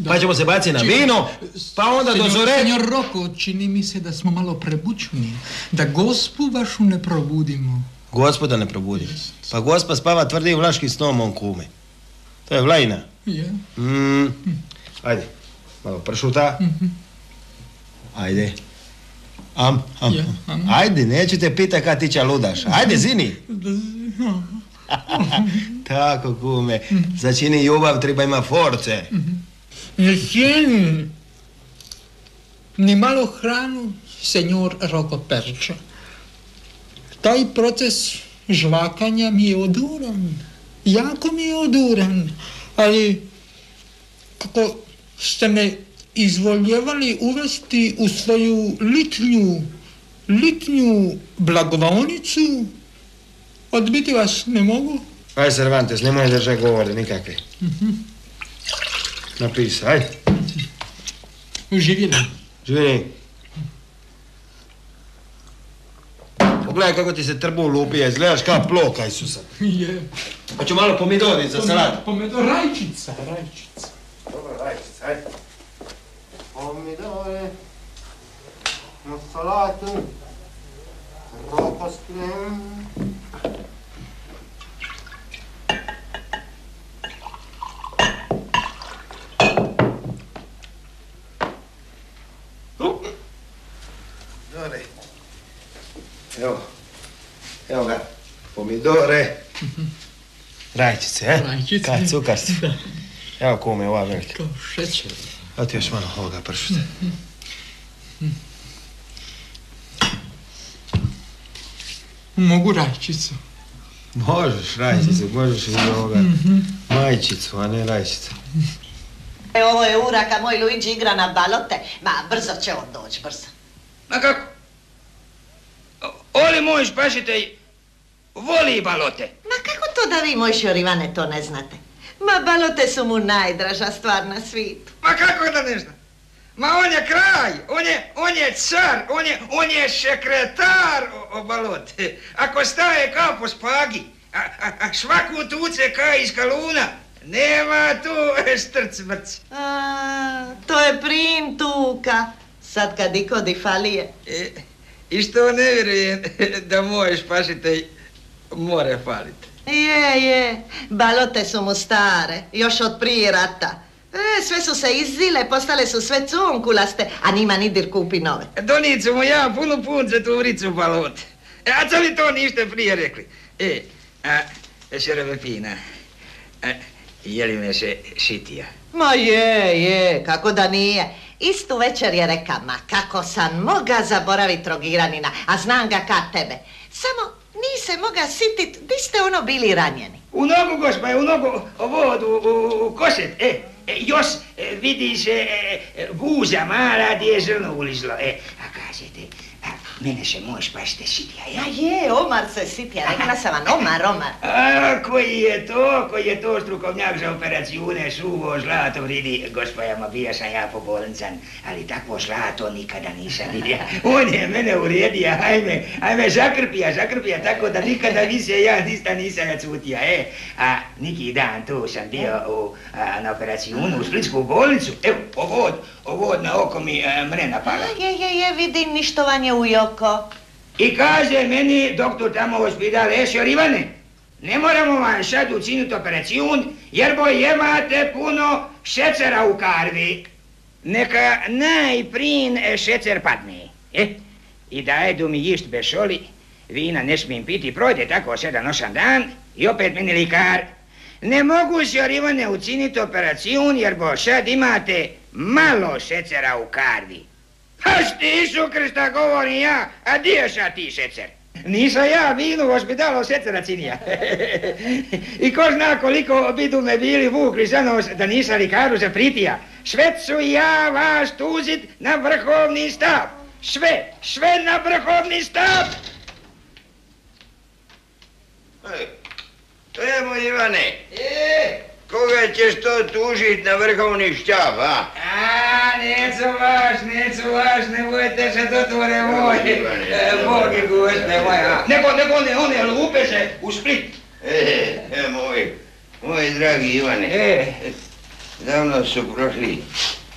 pa ćemo se baciti na vino, pa onda do zore... Senjor Roko, čini mi se da smo malo prebučeni. Da gospu vašu ne probudimo. Gospoda ne probudi. Pa gospa spava tvrdi vlaški snom, on kume. To je vlajna. Je. Mm. Ajde, malo pršuta. Ajde. Am, am. Ajde, neću te pita kad ti će ludaš. Ajde, zini. Tako, kume. Začini ljubav, treba ima force. Ne cijenim ni malo hranu, senjor Roko Perča. Taj proces žvakanja mi je oduran. Jako mi je oduran. Ali kako ste me izvoljevali uvesti u svoju litnju, litnju blagovaonicu, odbiti vas ne mogu. Aj, Cervantes, nemoj držati govore nikakve. Napisa, aj. Živjeli. Živjeli. Pogledaj kako ti se trbu lupije, izgledaš kao ploka, Isusa. Je. Hoću malo pomidori za salat. Pomidor, rajčica, rajčica. Dobro, rajčica, aj. Pomidore na salatu. Rokostrem. Evo. Evo ga. Pomidore. Rajčice, e? Rajčice. Kad cukar su. Evo kume, ova velika. Kao šećer. Evo ti još malo ovoga pršuta. Mogu rajčicu. Možeš rajčicu, možeš i ovoga. Mhm. Majčicu, a ne rajčicu. E, ovo je uraka, moj Luigi igra na balote. Ma, brzo će on doći, brzo. Ma kako? Oli moj špašitelj voli balote. Ma kako to da vi, moj Šorivane, to ne znate? Ma, balote su mu najdraža stvar na svijetu. Ma kako da ne zna? Ma on je kraj, on je, on je car, on je, on je sekretar o, o balote. Ako staje kao po spagi, a, a, a švaku tuce kao iz kaluna, nema tu strc mrc. A, to je prin tuka. Sad kad iko di falije. E, I što ne vjerujem da moj špašitelj more falit. Je, je, balote su mu stare, još od prije rata. E, sve su se izzile, postale su sve cunkulaste, a nima ni dir kupi nove. Donicu mu ja punu punce tu vricu balote. E, a co mi to nište prije rekli? E, a, šerevepina, a, je li me se šitija? Ma je, je, kako da nije. Istu večer je reka, ma kako sam moga zaboravit Trogiranina, a znam ga ka tebe. Samo nise moga sitit, di ste ono bili ranjeni. U nogu, gospa, u nogu, vodu, u, u košet, e, e, još e, vidiš e, e, guza mala gdje je zrno ulizlo, e, a kažete, mene se moj špašte šitija, ja? Ja je, Omar se sitja, rekla sam vam, Omar, Omar. A, koji je to, koji je to strukovnjak za operacijune, suvo zlato vridi, gospojama, bio sam ja pobolencan, ali takvo zlato nikada nisam vidio. On je mene uredija, ajme, ajme, zakrpija, zakrpija, tako da nikada više ja nista nisam cutija, e. A neki dan tu sam bio u, a, na operacijunu u Splitsku bolnicu, evo, ovod, ovod na oko mi a, mrena pala. Je, je, je, vidim ništovanje u joko. I kaže meni doktor tamo u hospitalu, e, Šor Ivane, ne moramo vam sad učiniti operacijun, jer bo imate puno šecera u karvi. Neka najprin e, šecer padne. E, i dajedu mi jišt bez šoli, vina ne smijem piti, projde tako sedam, osam dan i opet meni likar. Ne mogu, Šor Ivane, učiniti operacijun, jer bo sad imate malo šecera u karvi. A šti Isu Krista govori ja, a di je sad ti šecer? Nisam ja vinu u hospitalu šecera cinija. I ko zna koliko bidu me bili vukli za nos da nisam likaru za pritija. Ću ja vas tuzit na vrhovni stav. Sve, sve na vrhovni stav. Emo Ivane, koga ćeš to tužit na vrhovni štab, a? A, neću vaš, neću vaš, ne budete se dotvore moj. E, Bog je gospe moja. Nego, nego one, one lupeže u Split. E, e, moj, Moj dragi Ivane, E, davno su prošli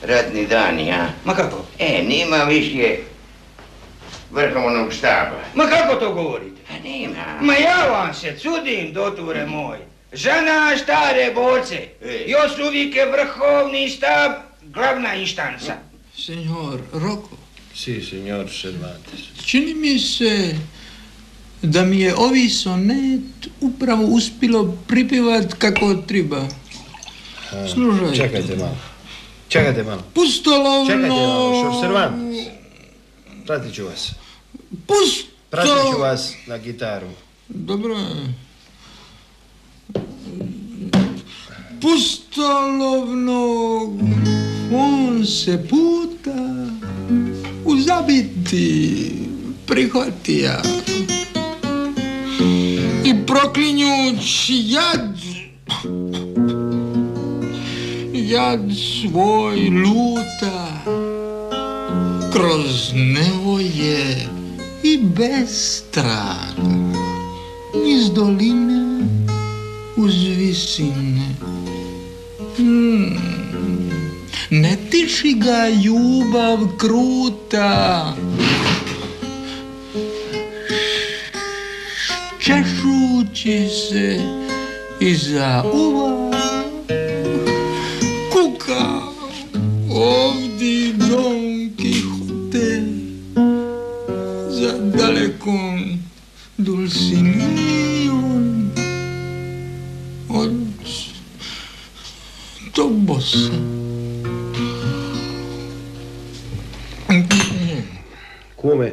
ratni dani, a? ma kako? E, nima više vrhovnog štaba. Ma kako to govorite? Pa nema. Ma ja vam se cudim, doture moj. Žena stare borce. E. Još uvijek je vrhovni štab glavna inštanca. Senjor Roko, Si, signor Cervantes. čini mi se da mi je ovi sonet upravo uspilo pripivat kako treba. A, Slušajte. Čekajte malo. Čekajte malo. Pustolovno... Čekajte malo, što Cervantes. Pratit ću vas. Pusto... Pratit ću vas na gitaru. Dobro Pustolovnog on se puta u zabiti prihvatija i proklinjući jad jad svoj luta kroz nevoje i bez iz doline uz visine. Hmm. Ne tiši ga ljubav kruta, češući se iza uva, kuka ovdje Don Quixote za dalekom Dulcinijom Tobosa. Kume,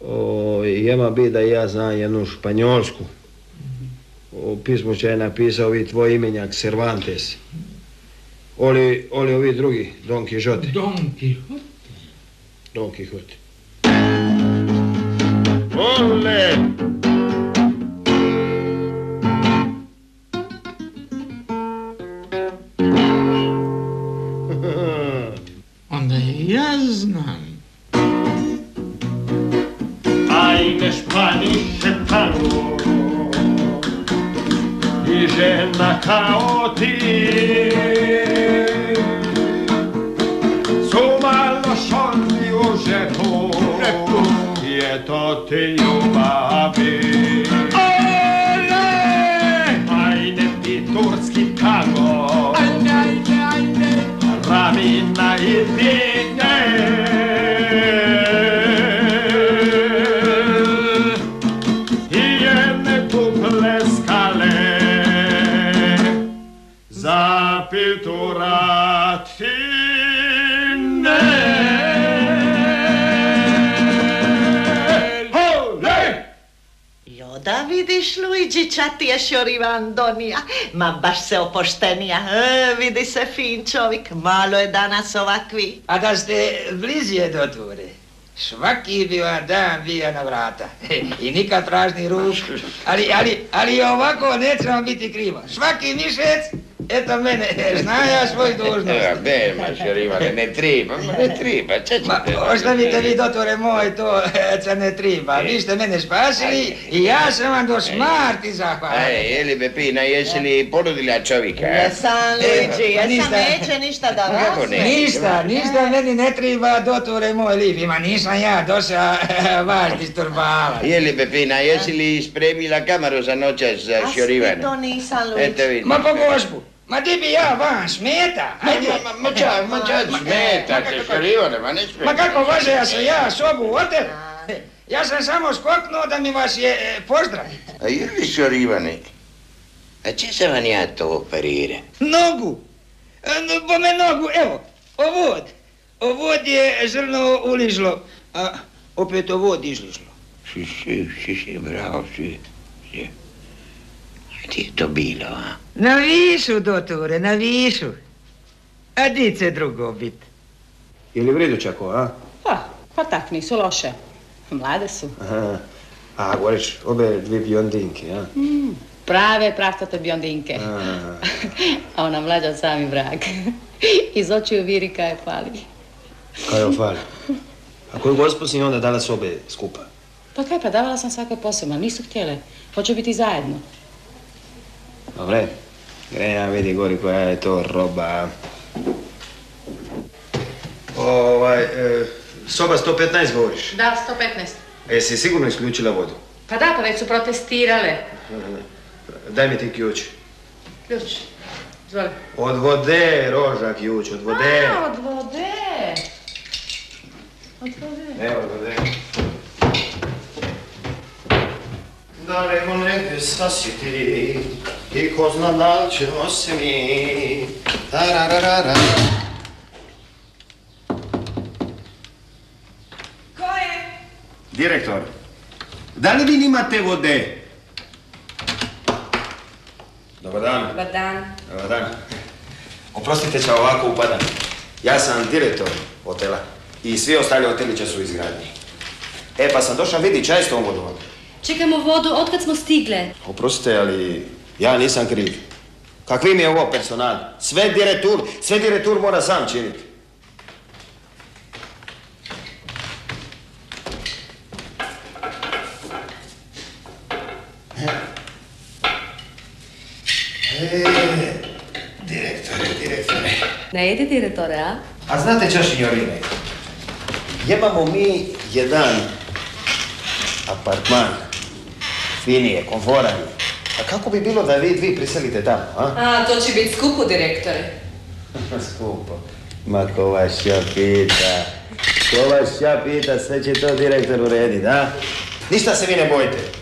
o, jema bi da ja znam jednu španjolsku. U pismu će je napisao i tvoj imenjak Cervantes. Oli, oli ovi drugi, Don Quixote. Don Quixote. Don Quixote. Ma baš se opoštenija. E, vidi se fin čovjek. Malo je danas ovakvi. A da ste blizije doture, svaki bi vam dan bija na vrata. I nikad pražni ruš. Ali, ali, ali ovako neće vam biti krivo. Svaki mišec, eto mene, zna ja svoj dužnost. Evo, nema, šerivane, ne treba, ma ne treba, če Ma, ostavite vi, dotore moj, to ca ne treba. Vi ste mene spasili i ja sam vam do smrti zahvalan. Ej, jeli Bepina, jesi li ponudila čovjeka? Jesam, Luigi, pa jesam, neće ništa da Kako vas. ne? Ništa, ništa meni ne treba, dotore moj lipi, ma nisam ja došao vas disturbavati. Jeli Bepina, jesi li spremila kamaru za noćas za A šorivane? to nisam, Eto Luigi. Ma po gospu, ma di bi ja van smeta? Ma, Ajde. ma, ma, ma, ča, ma, ča, smetate šorivane, ma ne smeta. Ma kako važe, ja sam ja sobu hotel? Ja sam samo skoknuo da mi vas je e, pozdraviti. A jeli šorivane? A če se vam ja to operira? Nogu. E, Bome nogu, evo, ovod. Ovod je zrno uližlo, a opet ovod izližlo. Si, si, si, si, bravo, si. si. Gdje je to bilo, a? Na višu, doture, na višu. A di će drugo bit? Je li vredu čako, a? Pa, pa tak, nisu loše. Mlade su. Aha. A, govoriš, obe dvije biondinke, a? Mm, prave pravcate biondinke. A, A ona mlađa sami vrag. Iz očiju viri kaj fali. kaj joj fali? A koju gospu si onda dala sobe skupa? Pa kaj pa, davala sam svake posebno, nisu htjele. Hoće biti zajedno. Dobre, Grenja vidi gori koja je to roba. Ovaj, e, soba 115 govoriš. Da, 115. A jesi sigurno isključila vodu? Pa da, pa već su protestirale. Daj mi ti ključ. Ključ. Izvoli. Od vode, roža ključ, od vode. A, od vode. Od vode. Evo, od vode. Negdje sasiti i ko zna da li ćemo se mi. Tarararara. Ko je? Direktor, da li vi nimate vode? Dobar dan. Dobar dan. Dobar dan. Oprostite što ovako upadam. Ja sam direktor hotela i svi ostali hotelića su u izgradnji. E, pa sam došao vidi čaj s tom vodom. Čekamo vodu, otkad smo stigle? Oprostite, ali ja nisam kriv. Kakvi mi je ovo personal? Sve direktor, sve direktor mora sam činiti. E, direktore, direktore. Ne ide direktore, a? A znate čo, signorine? Jebamo mi jedan apartman. Finije, komforan. A kako bi bilo da vi dvi priselite tamo, a? A, to će biti skupo, direktore. Skupo. Ma ko vas ja pita. Ko vas ja pita, sve će to direktor urediti, a? Ništa se vi ne bojite.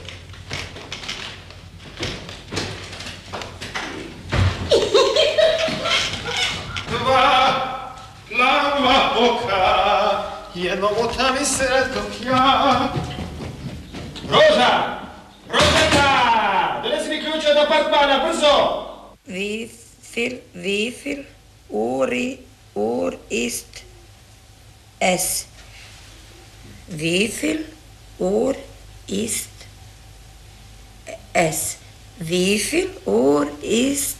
Apartmana, brzo! Wie viel Uri, Uhr ist es? Wie viel Uhr ist es? Wie viel Uhr ist,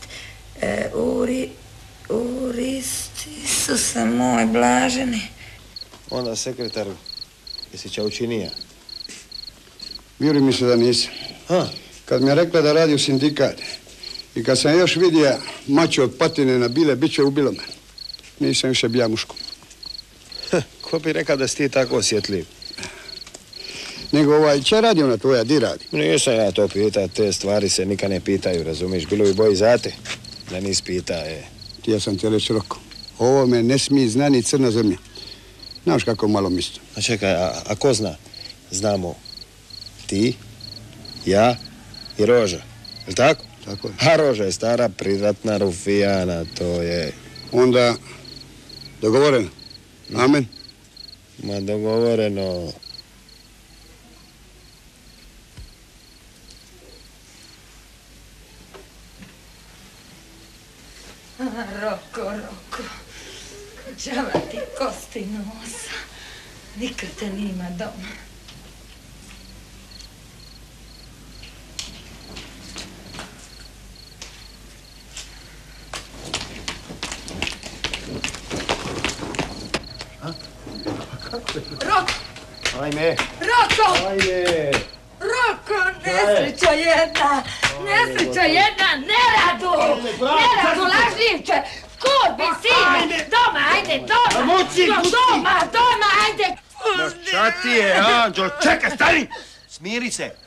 äh, Uri, Uhr ist, Isuse moj, blaženi. Onda sekretar, jesi čaučinija? Vjeruj mi se da nisam. Kad mi je rekla da radi u sindikat i kad sam još vidio maču od patine na bile, bit će ubilo me. Nisam više bija muško. Ko bi rekao da si ti tako osjetljiv? Nego ovaj, će radi ona tvoja, di radi? Nisam ja to pita, te stvari se nikad ne pitaju, razumiješ? Bilo bi boji zate da nis pita, e. Ti ja sam ti reći roko. Ovo me ne smije zna ni crna zemlja. Znaš kako malo misli. A čekaj, a, a ko zna? Znamo ti, ja i Roža, je tako? Tako je. A Roža je stara priratna rufijana, to je... Onda, dogovoreno. Amen. Ma dogovoreno. Roko, Roko, džava ti kosti nosa. Nikad te nima doma. Roko, Ajme. Roko! Ajme. Roko, nesreća jedna! Nesreća jedna! Neradu! Neradu, lažljivče! Kurbi, sine! Doma, ajde, doma! Muci, Do muci. Doma, doma, ajde! Ma šta ti je, Anđo? Čekaj, stani! Smiri se.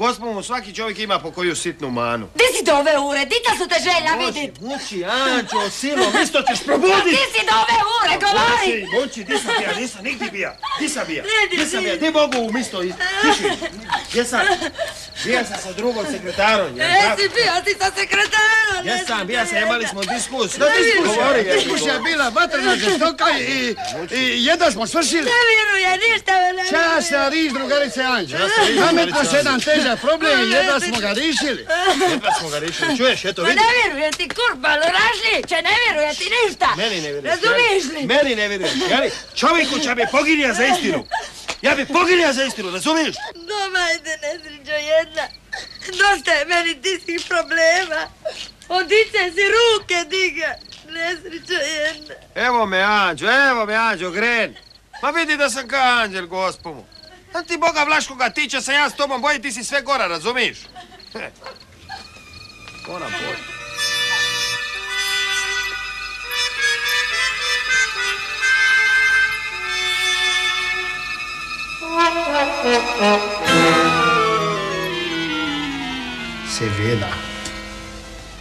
Gospodinu, svaki čovjek ima po koju sitnu manu. Di si do ove ure? Dita su te želja vidit! Muči, Anđo, silo, isto ćeš probudit! Di si do ove ure, govori! Muči, di sam bija, nisam nigdje bija. Di sam bija? Di sam bija? Di mogu u misto iz... Tiši, gdje sam? Bija sam sa drugom sekretarom, jel E, si bio si sa sekretarom! Gdje sam, bija sam, imali smo diskusiju. Da, diskusija, ja ti diskusija je bila vatrena žestoka i, i jedva smo svršili. Ne vjeruje, ništa me ne Čas se riž drugarice Anđe. Nametno se jedan težak problem i jedva smo ga rišili. Jedva smo ga riješili, čuješ, eto Ma vidi. ne vjeruje ti kurba, lažljivče, ne vjeruje ti ništa! Meni ne vjeruješ. Razumiješ li? Meni ne vjeruješ, jeli? Čovjeku će bi poginija za istinu. Ja bi poginija za istinu, razumiješ? Doma ide nesrećo jedna. Dosta je meni tih problema. Odice si ruke diga. Nesreća jedna. Evo me, Anđo, evo me, Anđo, gren. Ma vidi da sam kao anđel, gospomu. A ti boga Vlaškoga tiče se ja s tobom, boji ti si sve gora, razumiš? Ona boji. oh, oh. Seveda.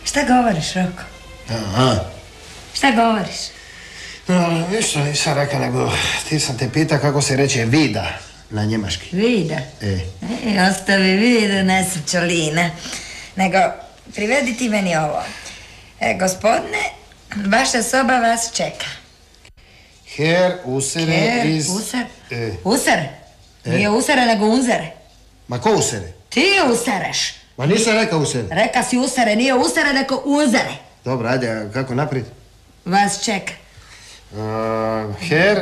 Šta govoriš, Roko? Aha. Šta govoriš? No, ništa nisam rekao, nego ti sam te pita kako se reče vida na njemački. Vida. E, E, ostavi vidu, nesrećolina. Nego, privedi ti meni ovo. E, gospodine, vaša soba vas čeka. her usere Her, iz... user? E, User? E. Nije usere, nego unzere. ma ko usere? Ti usereš. Ma nisam rekao usere. Reka si usere, nije usere, nego unzere. Dobro, ajde, a kako naprijed? Vas čeka. Uh, her,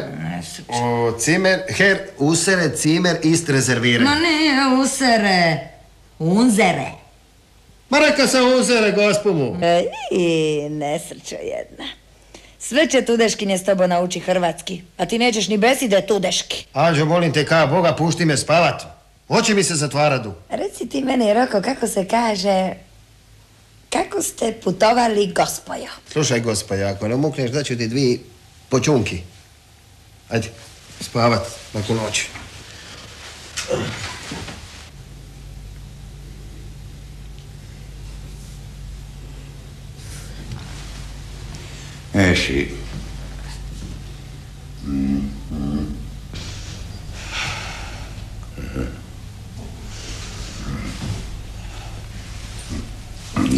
o, cimer, her, usere, cimer, ist rezervire. Ma nije usere, unzere. Ma reka sam usere, gospomu. I nesreća jedna. Sve će tudeškinje s tobom nauči hrvatski, a ti nećeš ni beside tudeški. Anđo, molim te, ka Boga, pušti me spavat. Oči mi se zatvaradu. Reci ti meni, Roko, kako se kaže... Kako ste putovali gospojo? Slušaj, gospođa, ako ne umukneš, da ću ti dvi počunki. Ajde, spavat, nakon noći. Eh sì. Mm, mm.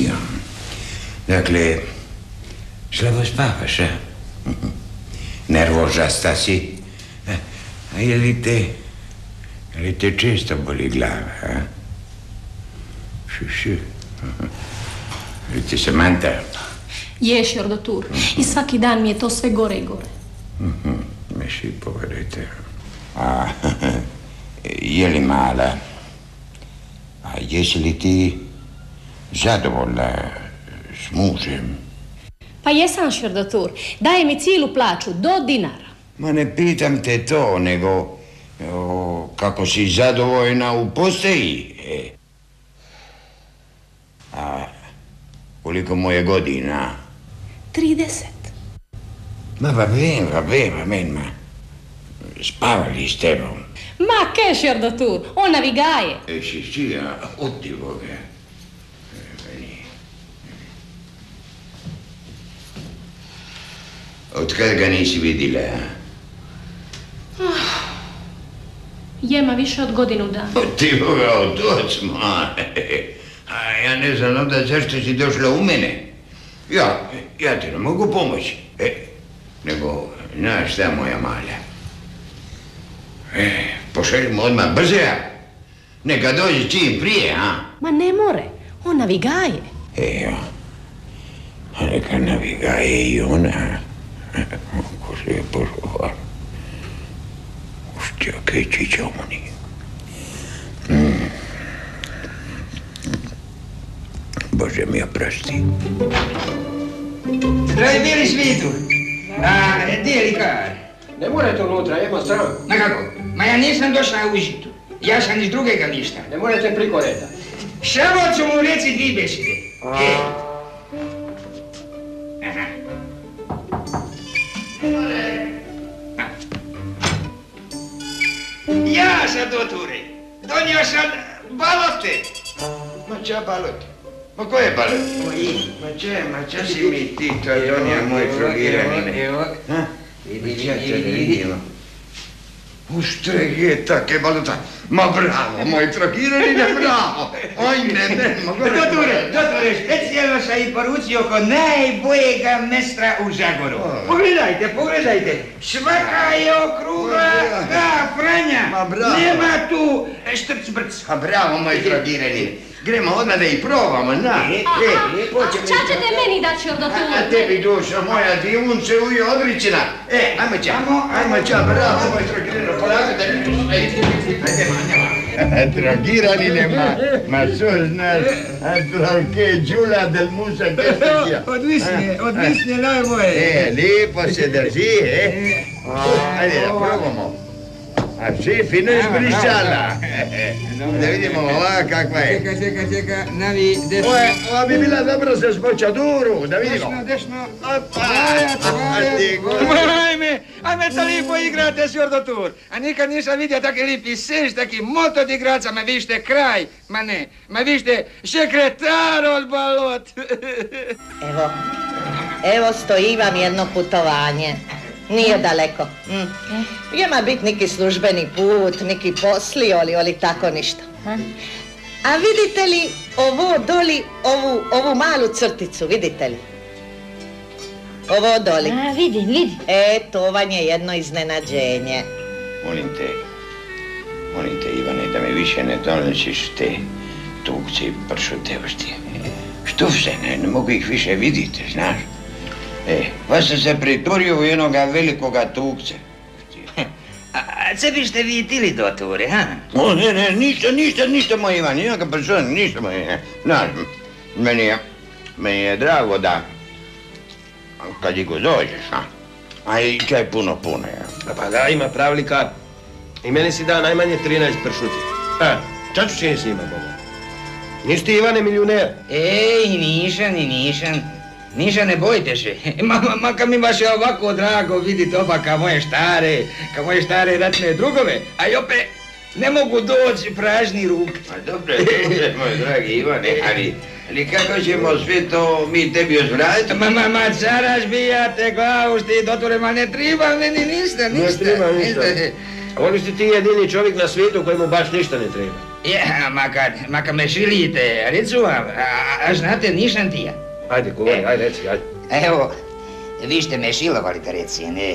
Ja. Dakle, slabo spavaš, a? Nervožasta si. A je li te, je li te često boli glava, a? Šu, šu. Je li ti se manta? Ješ, Jordotur. I svaki dan mi je to sve gore i gore. Mhm, Miši, povedajte. A, je li mala? A jesi li ti zadovoljna s mužem? Pa jesam, Jordotur. Daje mi cijelu plaću, do dinara. Ma ne pitam te to, nego o, kako si zadovoljna u posteji. E. A koliko mu je godina? 30. Ma va bene, va bene, va bene, ma spavali s tebom. Ma che, Jordotur? On navigaje. E si, si, a otti Boga. E, veni. Od kad ga nisi vidjela? Jema više od godinu dana. Ti Boga, od ma. A ja ne znam onda zašto si došla u mene. Ja, ja ti ne mogu pomoći. E, nego, znaš šta moja malja? E, pošaljimo odmah brzeja. Neka dođe čim prije, a? Ma ne more. On navigaje. E, ja. A neka navigaje i ona. Je požovar. Ustja, kaj čičomoni. Mm. Bože mi oprosti. Dragi bili svitu. A, gdje je likar? Ne morate unutra, ima stranku. Ma kako? Ma ja nisam došla u žitu. Ja sam iz drugega ništa. Ne morate priko reda. Samo ću mu reci dvi besede. E. Ja sam doture. Donio sam balote. Ma ča balot? Ma koje balot? Ma če, ma ča si mi ti to donija moj frogirani? Evo. To vidi. vidimo? Ušte je take balota? Ma bravo, moj frogirani, ne bravo. Oj, ne, ne, ma gore. Doture, doture, specijalno sam i poručio kod najboljega mestra u Zagoru. Pogledajte, pogledajte. Svaka je okrugla, da, Franja. Ma bravo. Nema tu štrc brc. A bravo, moj frogirani. Gremo odmah da i probamo, na. E, E, ča ćete meni dati, Jordotur? A tebi duša moja, ti unce uju odričina. E, ajmo ča, ajmo ča, bravo, moj drogirano, polako da vidiš. Ajde, ajde, ajde. Drogirani nema, ma što znaš, a droge džula del musa kestagija. Odlične, odlične, najbolje. E, lijepo se drži, e. Ajde, da probamo. A si fino izbrisala. Da vidimo ova kakva je. Čeka, čeka, čeka, navi, desno. Ova, ova bi bila dobro za spočaduru, da vidimo. Desno, desno. Opa! Ajme, ajme to lipo igrate Sjordotur. A nikad nisam vidio taki lipi seš, taki moto od igraca. Ma vi ste kraj, ma ne. Ma vi ste sekretar od balot. Evo, evo stoji vam jedno putovanje. Nije daleko. Mm. Nema bit neki službeni put, neki posli, oli, oli tako ništa. A vidite li ovo doli, ovu, ovu malu crticu, vidite li? Ovo doli. A, vidim, vidim. E, to vam je jedno iznenađenje. Molim te, molim te Ivane, da mi više ne donosiš te tukce i pršutevosti. Što se, ne, ne mogu ih više vidite, znaš. E, pa sam se priturio u jednoga velikoga tukce. A co biste vi tili doture, ha? O, ne, ne, ništa, ništa, ništa moj Ivan, ništa persona, ništa moj, ne. Znaš, meni je, meni je drago da, kad i go dođeš, a, a i čaj puno, puno, ja. Pa da, ima pravlika. I meni si da najmanje 13 pršuti. E, ča ću čini s njima, Boga? Nisi ti Ivane milioner? Ej, nišan i nišan. Nišan, ne bojte se. Ma, ma, ma mi baš je ovako drago vidjeti oba ka moje štare, ka moje štare ratne drugove, a i opet ne mogu doći pražni ruk. A dobro, dobro, moj dragi Ivane, ali, ali kako ćemo sve to mi tebi uzvratiti? Ma, ma, ma, caras bijate glavu, ti dotore, ma ne triba meni ništa, Ne ništa. treba ništa. A Oni si ti jedini čovjek na svijetu kojemu baš ništa ne treba. Ja, ma kad, ma kad me šilite, recu vam, a, a znate, nisam ti ja. Ajde, govori, ajde, reci, ajde. Evo, vi ste me šilovali da reci, ne?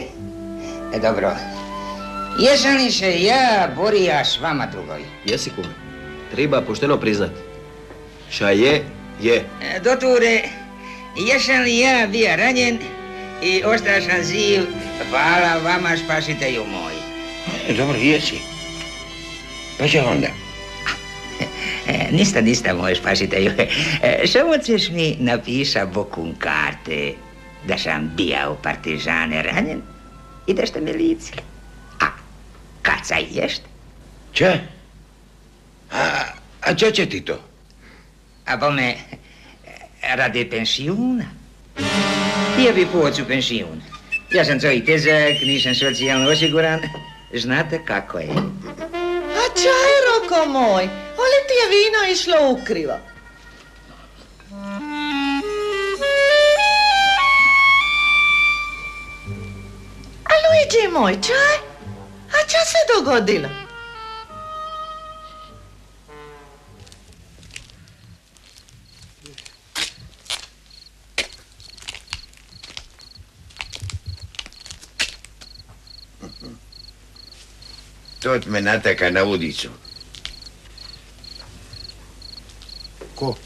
E, dobro. Jesam li se ja borija s vama drugovi? Jesi kume. Treba pošteno priznat. Ša je, je. E, Doture, jesam li ja bija ranjen i ostao sam živ, hvala vama spasitelju moj. E, dobro, jesi. Pa će onda? E, Nista, nista, moj spasitelju. E, Samo ćeš mi napisa bokun karte da sam bija u partizane ranjen i da ste miliciji. A kad sa jest? Če? A, a čo će ti to? A bome, radi pensiona. Ja bi poći u pension. Ja sam tvoj težak, nisam socijalno osiguran. Znate kako je. Čaj, Roko moj, ali ti je vino išlo ukrivo. A Luigi moj, čaj? A ča se dogodilo? Tot me nataka na udicu. Ko?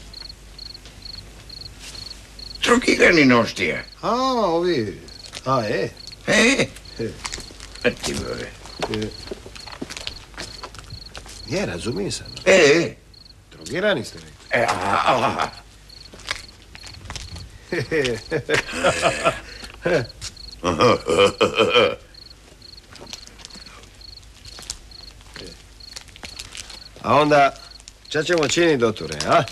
Trokirani noštija. A, ovi, a, e. E, E. a ti bove. Je, razumijem sam. E, e. Drogirani ste rekli. E, a, a, a. A onda, ča ćemo činiti doture, a?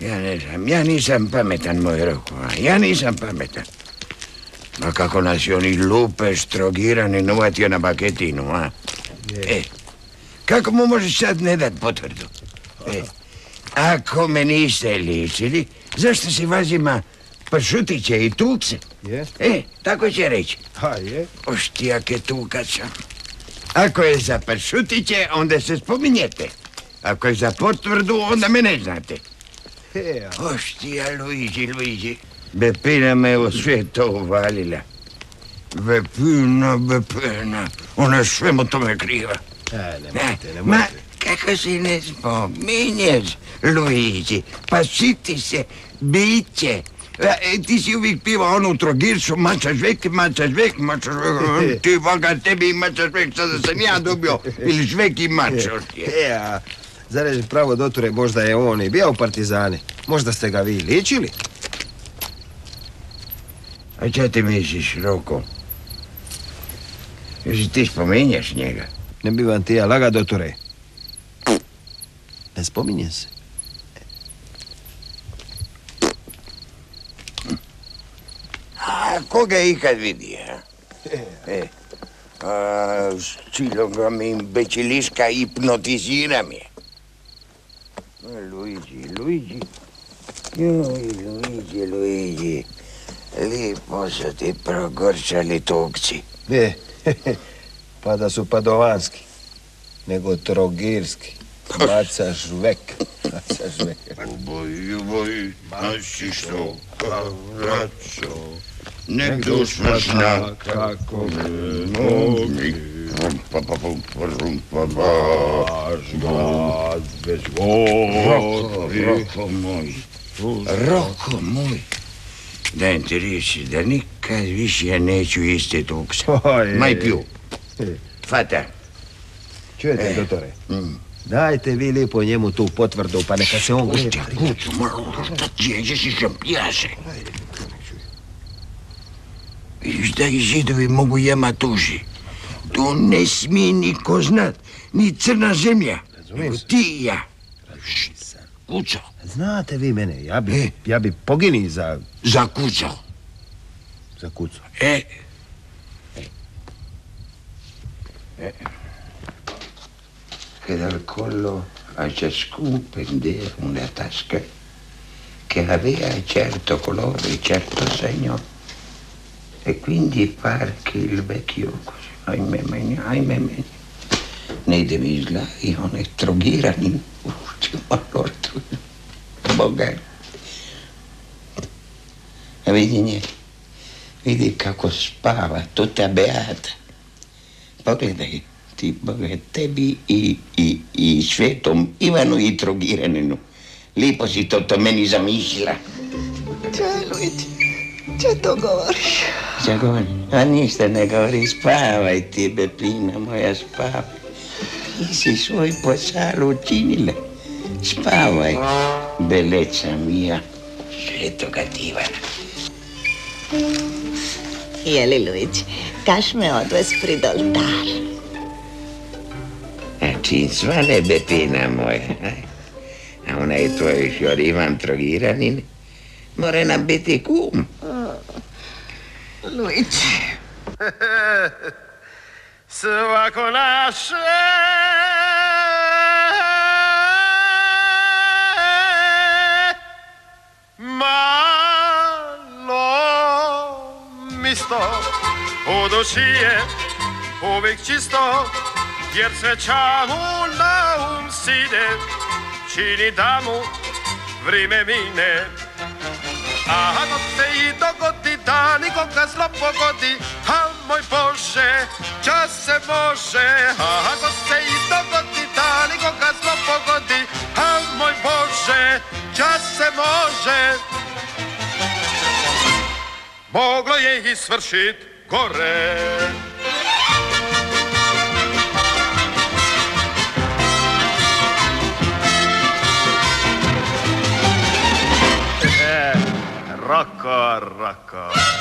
Ja ne znam, ja nisam pametan, moj roko, a ja nisam pametan. Ma kako nas je oni lupe, štrogirani, nuvatio na baketinu, a? E, kako mu možeš sad ne dat potvrdu? E, ako me niste ličili, zašto si vazima pršutiće i tukce? Je? E, tako će reći. A, je? Oštijake tukaca. Ako je za pršutiće, onda se spominjete. Ako je za potvrdu, onda me ne znate. E, a, Oštija, Luigi, Luigi. Bepina me u sve to uvalila. Bepina, Bepina. Ona je svemu tome kriva. e, Ne, nemojte, ma, kako si ne spominješ, Luigi? Pa siti se, bit će. E, ti si uvijek piva onu trogiršu, mačaš vek, mačaš vek, mačaš vek. Ti vaga tebi mačaš vek, sada sam ja dobio ili žvek i mač. oštija. E, a, za reći pravo doture, možda je on i bio u partizani. Možda ste ga vi ličili? A čo ti misliš, Roko? Že ti spominješ njega? Ne bi vam ti ja laga, doktore. Ne spominje se. A koga je ikad vidio? E. A, s cilom ga mi imbeciliška hipnotizira mi. Luigi, Luigi. Joj, Luigi, Luigi. Lipo su ti progorčali tukci. Je, pa da su padovanski, nego trogirski. Maca žvek, maca žvek. Boj, boj, naši što, vraćo. Nek duša zna kako me nogi. Rumpa, pa, pa, rumpa, baš, baš, bez Roko, Roko moj, Roko moj. Dajem ti reći da nikad više ja neću isti tuksa. Maj piju. Fata. Čujete, E. doktore? Dajte vi lijepo njemu tu potvrdu, pa neka se on gleda. Kuću malo, šta si šampijase? Vidiš da i židovi mogu jema tuži. To ne smije niko znat, ni crna zemlja. Nego ti i ja. Št, Znate vi mene, ja bi, ja bi pogini za, za kućo. za kucu. E. E. Che dal collo a ciascun pendeva una tasca che aveva certo colore e certo segno. E quindi par che il vecchio, così, ahimè, me, ahimè, me, nei devi slavi, on è trogirani, ultimo allora, boga. A vidi nje, vidi kako spava, tutta beata. Pogledaj, ti Boga, tebi i, i, i svetom Ivanu i Trogiraninu. Lipo si to, to meni zamišljala. Čaj, Luigi, če to govoriš? Šta govorim? A ništa ne govori, spavaj ti, Bepina moja, spavaj. Ti si svoj posao učinila. Spavaj, beleca mija, svetoga divana. Jeli, Luigi, kaš me odvez pred oltar. A čin svane, Bepina moja. a? Onaj tvoj šjor Ivan Trogiranin mora nam biti kum. Luigi. Svako naše malo misto u duši je uvijek čisto jer sreća mu na um side čini da mu vrime mine a ako se i dogodi da nikoga zlo pogodi, a moj Bože, čas se može. A ako se i dogodi da nikoga zlo pogodi, a moj Bože, čas se može. Moglo je i svršit gore. E, Roko, Roko.